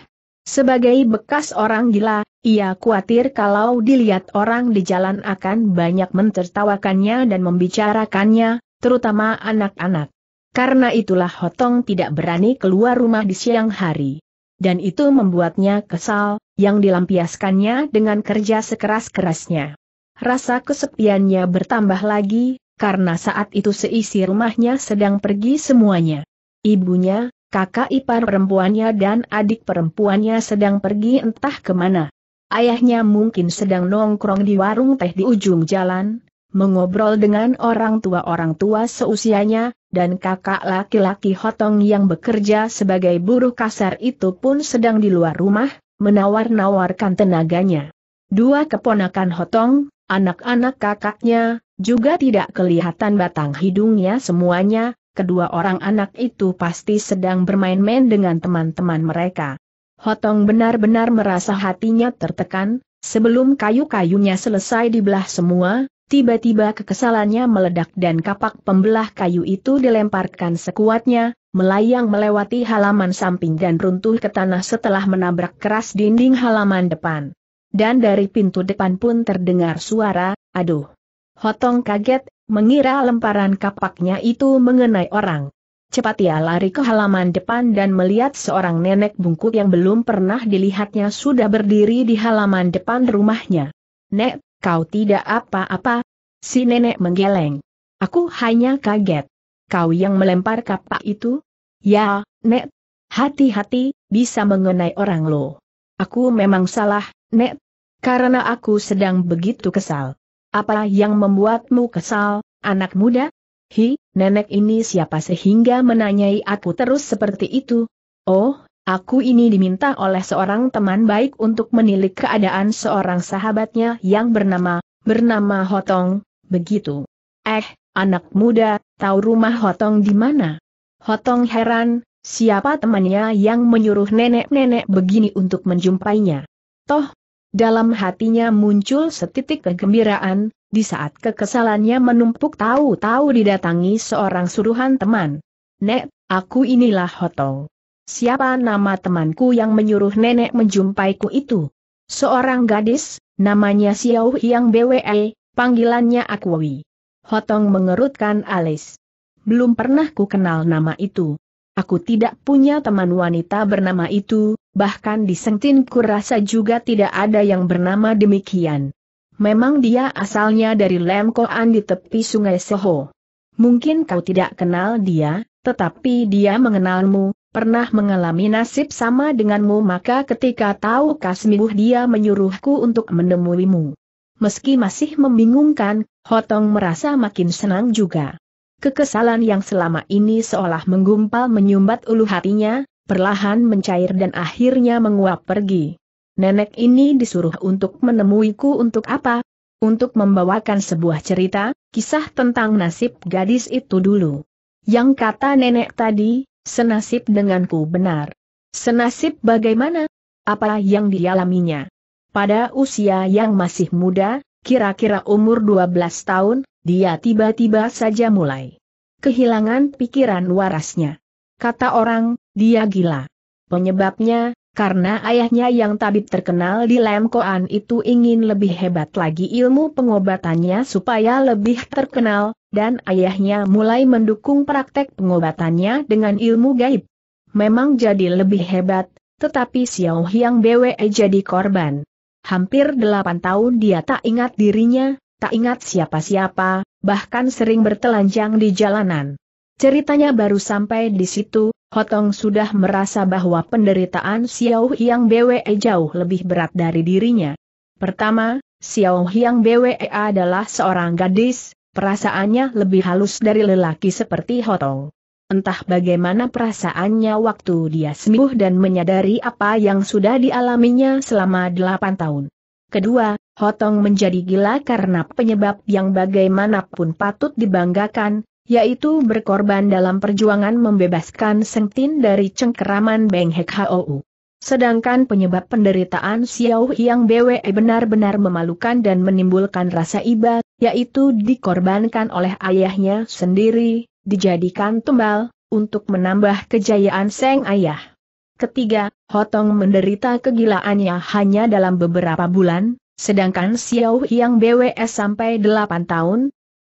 Sebagai bekas orang gila, ia khawatir kalau dilihat orang di jalan akan banyak mentertawakannya dan membicarakannya, terutama anak-anak. Karena itulah Hotong tidak berani keluar rumah di siang hari. Dan itu membuatnya kesal, yang dilampiaskannya dengan kerja sekeras-kerasnya. Rasa kesepiannya bertambah lagi, karena saat itu seisi rumahnya sedang pergi semuanya. Ibunya, kakak ipar perempuannya dan adik perempuannya sedang pergi entah ke mana. Ayahnya mungkin sedang nongkrong di warung teh di ujung jalan, mengobrol dengan orang tua-orang tua seusianya, dan kakak laki-laki Hotong yang bekerja sebagai buruh kasar itu pun sedang di luar rumah, menawar-nawarkan tenaganya. Dua keponakan Hotong, anak-anak kakaknya, juga tidak kelihatan batang hidungnya semuanya, kedua orang anak itu pasti sedang bermain-main dengan teman-teman mereka. Hotong benar-benar merasa hatinya tertekan, sebelum kayu-kayunya selesai dibelah semua, tiba-tiba kekesalannya meledak dan kapak pembelah kayu itu dilemparkan sekuatnya, melayang melewati halaman samping dan runtuh ke tanah setelah menabrak keras dinding halaman depan. Dan dari pintu depan pun terdengar suara, aduh. Hotong kaget, mengira lemparan kapaknya itu mengenai orang. Cepat ia lari ke halaman depan dan melihat seorang nenek bungkuk yang belum pernah dilihatnya sudah berdiri di halaman depan rumahnya. Nek, kau tidak apa-apa? Si nenek menggeleng. Aku hanya kaget. Kau yang melempar kapak itu? Ya, Nek. Hati-hati, bisa mengenai orang lo. Aku memang salah, Nek. Karena aku sedang begitu kesal. Apa yang membuatmu kesal, anak muda? Hi, nenek ini siapa sehingga menanyai aku terus seperti itu? Oh, aku ini diminta oleh seorang teman baik untuk menilik keadaan seorang sahabatnya yang bernama, bernama Hotong, begitu. Eh, anak muda, tahu rumah Hotong di mana? Hotong heran, siapa temannya yang menyuruh nenek-nenek begini untuk menjumpainya. Toh, dalam hatinya muncul setitik kegembiraan, di saat kekesalannya menumpuk tahu-tahu didatangi seorang suruhan teman. Nek, aku inilah Hotong. Siapa nama temanku yang menyuruh nenek menjumpaiku itu? Seorang gadis, namanya Xiao Yang BWE, panggilannya Akwawi. Hotong mengerutkan alis belum pernah ku kenal nama itu. Aku tidak punya teman wanita bernama itu, bahkan di Sengtin ku rasa juga tidak ada yang bernama demikian. Memang dia asalnya dari Lem Koan di tepi sungai Seho. Mungkin kau tidak kenal dia, tetapi dia mengenalmu, pernah mengalami nasib sama denganmu maka ketika tahu kasmibuh dia menyuruhku untuk menemuimu. Meski masih membingungkan, Hotong merasa makin senang juga. Kekesalan yang selama ini seolah menggumpal menyumbat ulu hatinya, perlahan mencair dan akhirnya menguap pergi. Nenek ini disuruh untuk menemuiku untuk apa? Untuk membawakan sebuah cerita, kisah tentang nasib gadis itu dulu. Yang kata nenek tadi, senasib denganku benar. Senasib bagaimana? Apa yang dialaminya? Pada usia yang masih muda, kira-kira umur 12 tahun, dia tiba-tiba saja mulai kehilangan pikiran warasnya. Kata orang, dia gila. Penyebabnya, karena ayahnya yang tabib terkenal di Lemkoan itu ingin lebih hebat lagi ilmu pengobatannya supaya lebih terkenal, dan ayahnya mulai mendukung praktek pengobatannya dengan ilmu gaib. Memang jadi lebih hebat, tetapi Xiao Hiang Bwe jadi korban. Hampir delapan tahun dia tak ingat dirinya, tak ingat siapa-siapa, bahkan sering bertelanjang di jalanan. Ceritanya baru sampai di situ, Hotong sudah merasa bahwa penderitaan Xiao Hiang Bwe jauh lebih berat dari dirinya. Pertama, Xiao Hiang Bwe adalah seorang gadis, perasaannya lebih halus dari lelaki seperti Hotong. Entah bagaimana perasaannya waktu dia sembuh dan menyadari apa yang sudah dialaminya selama delapan tahun. Kedua, Hotong menjadi gila karena penyebab yang bagaimanapun patut dibanggakan, yaitu berkorban dalam perjuangan membebaskan Seng Tin dari cengkeraman Beng Hek Hou. Sedangkan penyebab penderitaan Xiao Hiang Bwe benar-benar memalukan dan menimbulkan rasa iba, yaitu dikorbankan oleh ayahnya sendiri, dijadikan tumbal, untuk menambah kejayaan Seng Ayah. Ketiga, Hotong menderita kegilaannya hanya dalam beberapa bulan, sedangkan Xiao Hiang BWS sampai delapan tahun,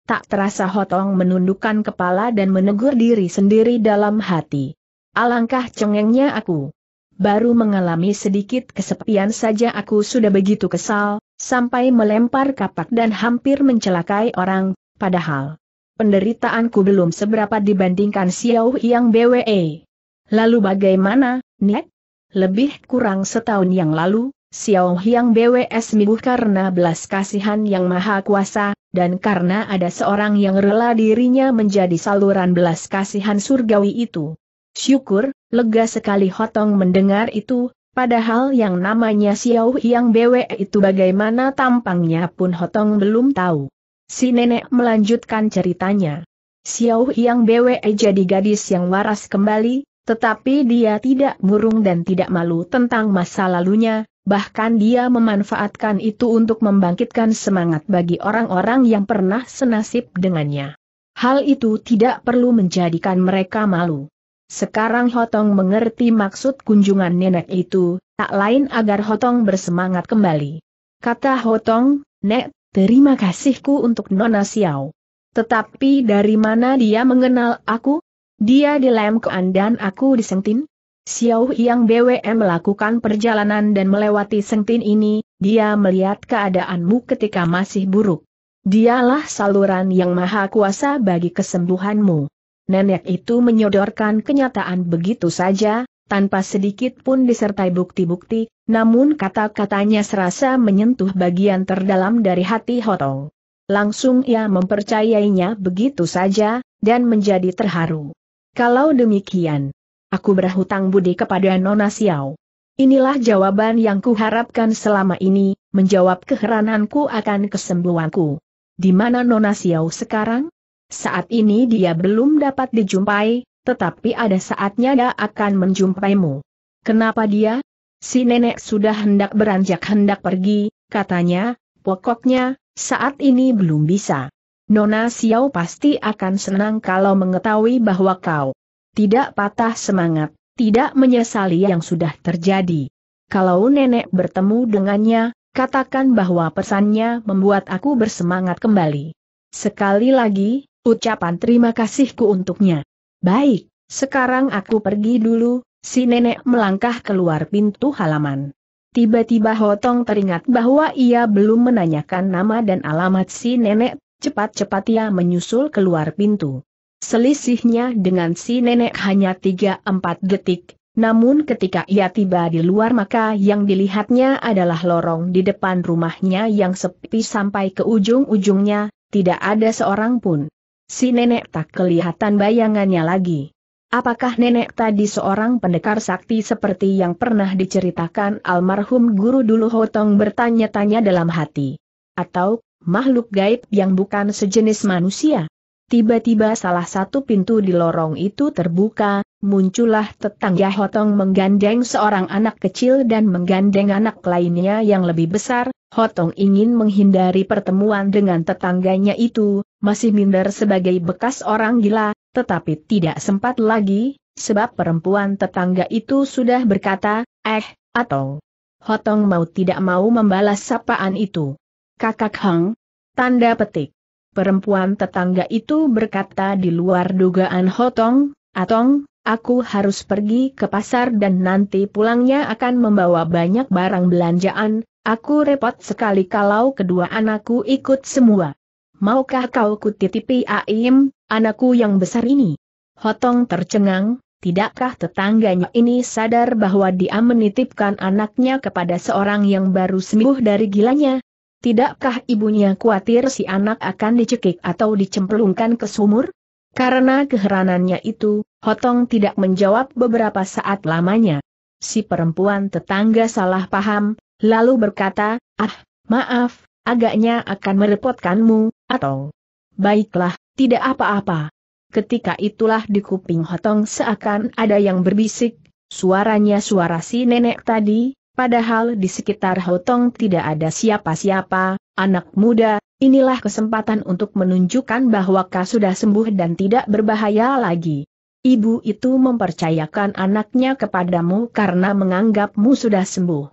tak terasa Hotong menundukkan kepala dan menegur diri sendiri dalam hati. Alangkah cengengnya aku. Baru mengalami sedikit kesepian saja aku sudah begitu kesal, sampai melempar kapak dan hampir mencelakai orang, padahal penderitaanku belum seberapa dibandingkan Xiao Hiang BWE. Lalu bagaimana, Nek? Lebih kurang setahun yang lalu, Xiao Hiang BWE sembuh karena belas kasihan yang maha kuasa, dan karena ada seorang yang rela dirinya menjadi saluran belas kasihan surgawi itu. Syukur, lega sekali Hotong mendengar itu, padahal yang namanya Xiao Hiang BWE itu bagaimana tampangnya pun Hotong belum tahu. Si nenek melanjutkan ceritanya. Xiao Hiang Bwe jadi gadis yang waras kembali, tetapi dia tidak murung dan tidak malu tentang masa lalunya, bahkan dia memanfaatkan itu untuk membangkitkan semangat bagi orang-orang yang pernah senasib dengannya. Hal itu tidak perlu menjadikan mereka malu. Sekarang Hotong mengerti maksud kunjungan nenek itu, tak lain agar Hotong bersemangat kembali. Kata Hotong, Nek, Terima kasihku untuk Nona Xiao. Tetapi dari mana dia mengenal aku? Dia di Lem Kean dan aku di Sengtin? Xiao yang BWM melakukan perjalanan dan melewati Sengtin ini, dia melihat keadaanmu ketika masih buruk. Dialah saluran yang maha kuasa bagi kesembuhanmu. Nenek itu menyodorkan kenyataan begitu saja, tanpa sedikit pun disertai bukti-bukti, namun kata-katanya serasa menyentuh bagian terdalam dari hati Hotong. Langsung ia mempercayainya begitu saja, dan menjadi terharu. Kalau demikian, aku berhutang budi kepada Nona Xiao. Inilah jawaban yang kuharapkan selama ini, menjawab keherananku akan kesembuhanku. Di mana Nona Xiao sekarang? Saat ini dia belum dapat dijumpai, tetapi ada saatnya dia akan menjumpaimu. Kenapa dia? Si nenek sudah hendak beranjak hendak pergi, katanya, pokoknya, saat ini belum bisa. Nona Xiao pasti akan senang kalau mengetahui bahwa kau tidak patah semangat, tidak menyesali yang sudah terjadi. Kalau nenek bertemu dengannya, katakan bahwa pesannya membuat aku bersemangat kembali. Sekali lagi, ucapan terima kasihku untuknya. Baik, sekarang aku pergi dulu, Si nenek melangkah keluar pintu halaman. Tiba-tiba Hotong teringat bahwa ia belum menanyakan nama dan alamat si nenek, cepat-cepat ia menyusul keluar pintu. Selisihnya dengan si nenek hanya 3-4 detik, namun ketika ia tiba di luar maka yang dilihatnya adalah lorong di depan rumahnya yang sepi sampai ke ujung-ujungnya, tidak ada seorang pun. Si nenek tak kelihatan bayangannya lagi. Apakah nenek tadi seorang pendekar sakti seperti yang pernah diceritakan almarhum guru dulu Hotong bertanya-tanya dalam hati? Atau, makhluk gaib yang bukan sejenis manusia? Tiba-tiba salah satu pintu di lorong itu terbuka, muncullah tetangga Hotong menggandeng seorang anak kecil dan menggandeng anak lainnya yang lebih besar, Hotong ingin menghindari pertemuan dengan tetangganya itu, masih minder sebagai bekas orang gila, tetapi tidak sempat lagi, sebab perempuan tetangga itu sudah berkata, eh, atau Hotong mau tidak mau membalas sapaan itu. Kakak Heng, tanda petik. Perempuan tetangga itu berkata di luar dugaan Hotong, Atong, aku harus pergi ke pasar dan nanti pulangnya akan membawa banyak barang belanjaan, aku repot sekali kalau kedua anakku ikut semua. Maukah kau kutitipi Aim, anakku yang besar ini? Hotong tercengang, tidakkah tetangganya ini sadar bahwa dia menitipkan anaknya kepada seorang yang baru sembuh dari gilanya? Tidakkah ibunya khawatir si anak akan dicekik atau dicemplungkan ke sumur? Karena keheranannya itu, Hotong tidak menjawab beberapa saat lamanya. Si perempuan tetangga salah paham, lalu berkata, ah, maaf, agaknya akan merepotkanmu, atau... Baiklah, tidak apa-apa. Ketika itulah di kuping Hotong seakan ada yang berbisik, suaranya suara si nenek tadi, Padahal di sekitar Hotong tidak ada siapa-siapa, anak muda, inilah kesempatan untuk menunjukkan bahwa kau sudah sembuh dan tidak berbahaya lagi. Ibu itu mempercayakan anaknya kepadamu karena menganggapmu sudah sembuh.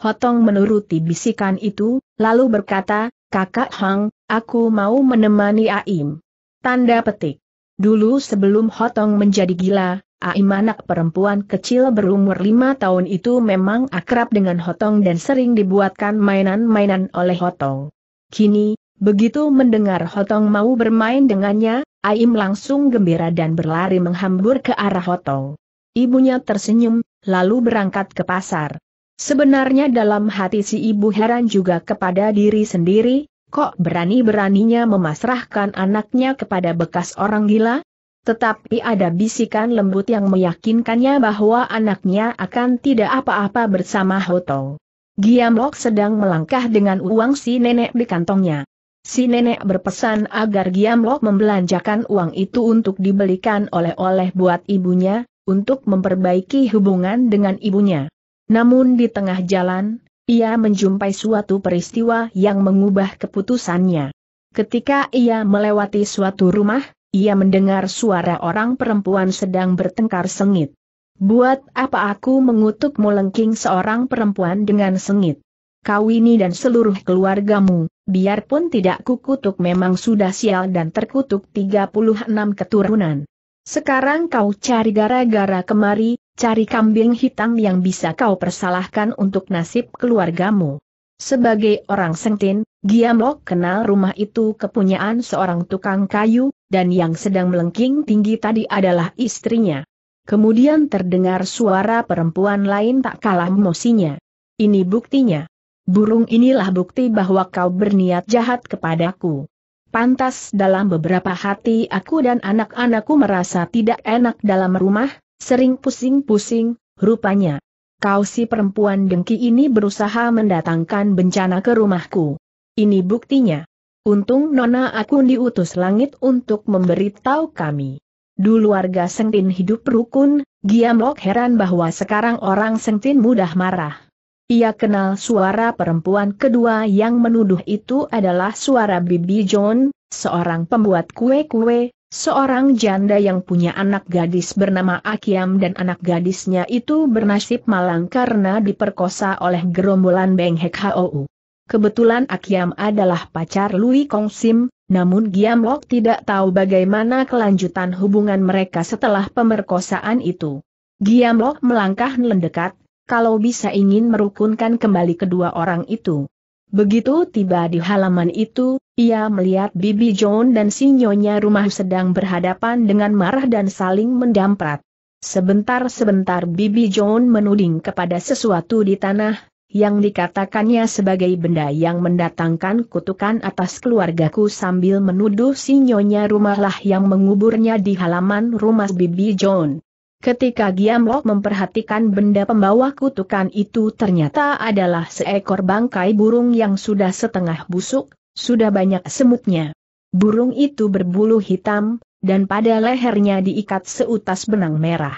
Hotong menuruti bisikan itu, lalu berkata, Kakak Hang, aku mau menemani Aim. Tanda petik. Dulu sebelum Hotong menjadi gila, Aim anak perempuan kecil berumur lima tahun itu memang akrab dengan Hotong dan sering dibuatkan mainan-mainan oleh Hotong. Kini, begitu mendengar Hotong mau bermain dengannya, Aim langsung gembira dan berlari menghambur ke arah Hotong. Ibunya tersenyum, lalu berangkat ke pasar. Sebenarnya dalam hati si ibu heran juga kepada diri sendiri, kok berani-beraninya memasrahkan anaknya kepada bekas orang gila? Tetapi ada bisikan lembut yang meyakinkannya bahwa anaknya akan tidak apa-apa bersama Hotong. Giamlok sedang melangkah dengan uang si nenek di kantongnya. Si nenek berpesan agar Giamlok membelanjakan uang itu untuk dibelikan oleh-oleh buat ibunya, untuk memperbaiki hubungan dengan ibunya. Namun di tengah jalan, ia menjumpai suatu peristiwa yang mengubah keputusannya. Ketika ia melewati suatu rumah, ia mendengar suara orang perempuan sedang bertengkar sengit. Buat apa aku mengutuk melengking seorang perempuan dengan sengit? Kau ini dan seluruh keluargamu, biarpun tidak kukutuk memang sudah sial dan terkutuk 36 keturunan. Sekarang kau cari gara-gara kemari, cari kambing hitam yang bisa kau persalahkan untuk nasib keluargamu. Sebagai orang Sengtin, Giamok kenal rumah itu kepunyaan seorang tukang kayu, dan yang sedang melengking tinggi tadi adalah istrinya. Kemudian terdengar suara perempuan lain tak kalah emosinya. Ini buktinya. Burung inilah bukti bahwa kau berniat jahat kepadaku. Pantas dalam beberapa hati aku dan anak-anakku merasa tidak enak dalam rumah, sering pusing-pusing, rupanya kau si perempuan dengki ini berusaha mendatangkan bencana ke rumahku. Ini buktinya. Untung Nona aku diutus langit untuk memberitahu kami. Dulu warga Sengtin hidup rukun, Giamok heran bahwa sekarang orang Sengtin mudah marah. Ia kenal suara perempuan kedua yang menuduh itu adalah suara Bibi John, seorang pembuat kue-kue, Seorang janda yang punya anak gadis bernama Akiam dan anak gadisnya itu bernasib malang karena diperkosa oleh gerombolan Beng Hek Hou. Kebetulan Akiam adalah pacar Lui Kong Sim, namun Giam Lok tidak tahu bagaimana kelanjutan hubungan mereka setelah pemerkosaan itu. Giam Lok melangkah mendekat, kalau bisa ingin merukunkan kembali kedua orang itu. Begitu tiba di halaman itu, ia melihat Bibi John dan sinyonya rumah sedang berhadapan dengan marah dan saling mendamprat. Sebentar-sebentar Bibi John menuding kepada sesuatu di tanah, yang dikatakannya sebagai benda yang mendatangkan kutukan atas keluargaku sambil menuduh sinyonya rumahlah yang menguburnya di halaman rumah Bibi John. Ketika Giamlok memperhatikan benda pembawa kutukan itu ternyata adalah seekor bangkai burung yang sudah setengah busuk, sudah banyak semutnya. Burung itu berbulu hitam, dan pada lehernya diikat seutas benang merah.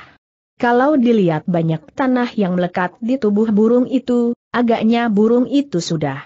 Kalau dilihat banyak tanah yang melekat di tubuh burung itu, agaknya burung itu sudah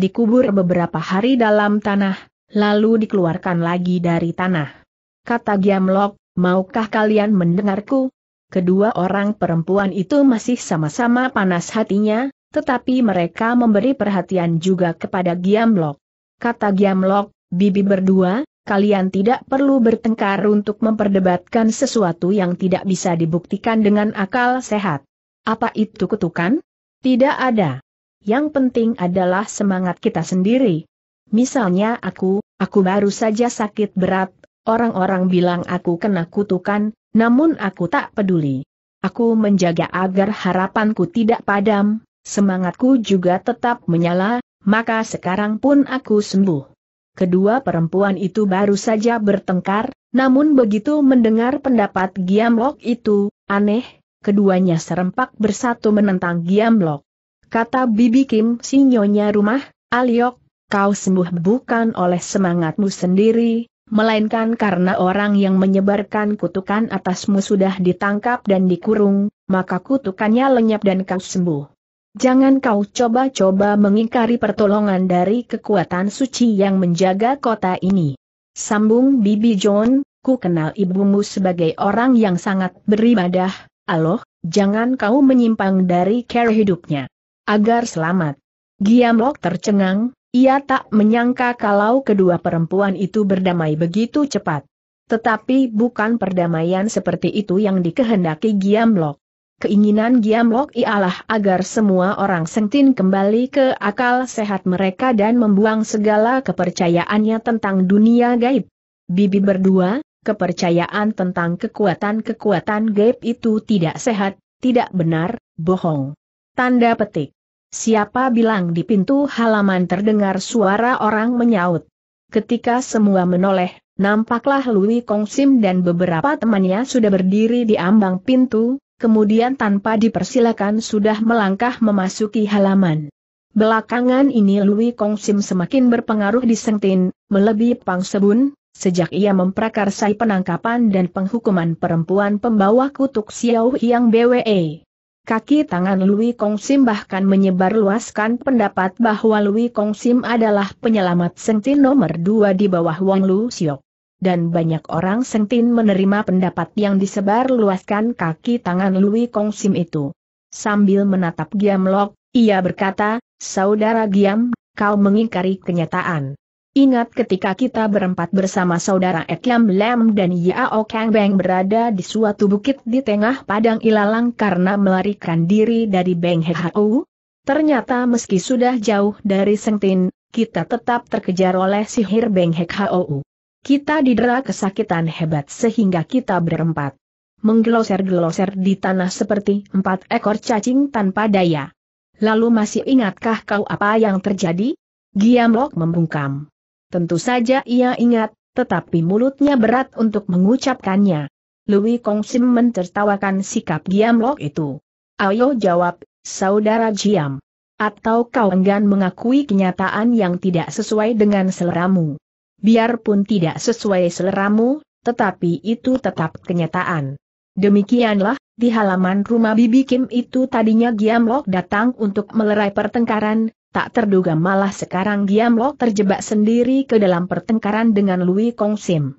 dikubur beberapa hari dalam tanah, lalu dikeluarkan lagi dari tanah. Kata Giamlok, maukah kalian mendengarku? Kedua orang perempuan itu masih sama-sama panas hatinya, tetapi mereka memberi perhatian juga kepada Giamlok. Kata Giamlok, bibi berdua, kalian tidak perlu bertengkar untuk memperdebatkan sesuatu yang tidak bisa dibuktikan dengan akal sehat. Apa itu kutukan? Tidak ada. Yang penting adalah semangat kita sendiri. Misalnya aku, aku baru saja sakit berat, orang-orang bilang aku kena kutukan, namun aku tak peduli. Aku menjaga agar harapanku tidak padam, semangatku juga tetap menyala, maka sekarang pun aku sembuh. Kedua perempuan itu baru saja bertengkar, namun begitu mendengar pendapat Giamlok itu, aneh, keduanya serempak bersatu menentang Giamlok. Kata Bibi Kim si nyonya rumah, Aliok, kau sembuh bukan oleh semangatmu sendiri, melainkan karena orang yang menyebarkan kutukan atasmu sudah ditangkap dan dikurung, maka kutukannya lenyap dan kau sembuh. Jangan kau coba-coba mengingkari pertolongan dari kekuatan suci yang menjaga kota ini. Sambung Bibi John, ku kenal ibumu sebagai orang yang sangat beribadah, aloh, jangan kau menyimpang dari care hidupnya. Agar selamat. Giamlok tercengang, ia tak menyangka kalau kedua perempuan itu berdamai begitu cepat. Tetapi bukan perdamaian seperti itu yang dikehendaki Giamlok. Keinginan Giamlok ialah agar semua orang Sengtin kembali ke akal sehat mereka dan membuang segala kepercayaannya tentang dunia gaib. Bibi berdua, kepercayaan tentang kekuatan-kekuatan gaib itu tidak sehat, tidak benar, bohong. Tanda petik. Siapa bilang di pintu halaman terdengar suara orang menyaut. Ketika semua menoleh, nampaklah Louis Kongsim dan beberapa temannya sudah berdiri di ambang pintu, kemudian tanpa dipersilakan sudah melangkah memasuki halaman. Belakangan ini Louis Kongsim semakin berpengaruh di Sengtin, melebihi Pang Sebun, sejak ia memprakarsai penangkapan dan penghukuman perempuan pembawa kutuk Xiao Yang BWE. Kaki tangan Louis Kongsim bahkan menyebarluaskan pendapat bahwa Louis Kongsim adalah penyelamat Sengtin nomor dua di bawah Wang Lu Xiok dan banyak orang Sengtin menerima pendapat yang disebar luaskan kaki tangan Lui Kongsim itu. Sambil menatap Giam Lok, ia berkata, Saudara Giam, kau mengingkari kenyataan. Ingat ketika kita berempat bersama saudara Ekyam Lam dan Yao Kang Beng berada di suatu bukit di tengah padang ilalang karena melarikan diri dari Beng Hau? Ternyata meski sudah jauh dari Sengtin, kita tetap terkejar oleh sihir Beng Hau. Kita didera kesakitan hebat sehingga kita berempat menggeloser-geloser di tanah seperti empat ekor cacing tanpa daya. Lalu masih ingatkah kau apa yang terjadi? Giamlok membungkam. Tentu saja ia ingat, tetapi mulutnya berat untuk mengucapkannya. Louis Kongsim mentertawakan sikap Giamlok itu. Ayo jawab, saudara Giam. Atau kau enggan mengakui kenyataan yang tidak sesuai dengan seleramu biarpun tidak sesuai seleramu, tetapi itu tetap kenyataan. Demikianlah, di halaman rumah Bibi Kim itu tadinya Giamlok datang untuk melerai pertengkaran, tak terduga malah sekarang Giamlok terjebak sendiri ke dalam pertengkaran dengan Louis Kong Sim.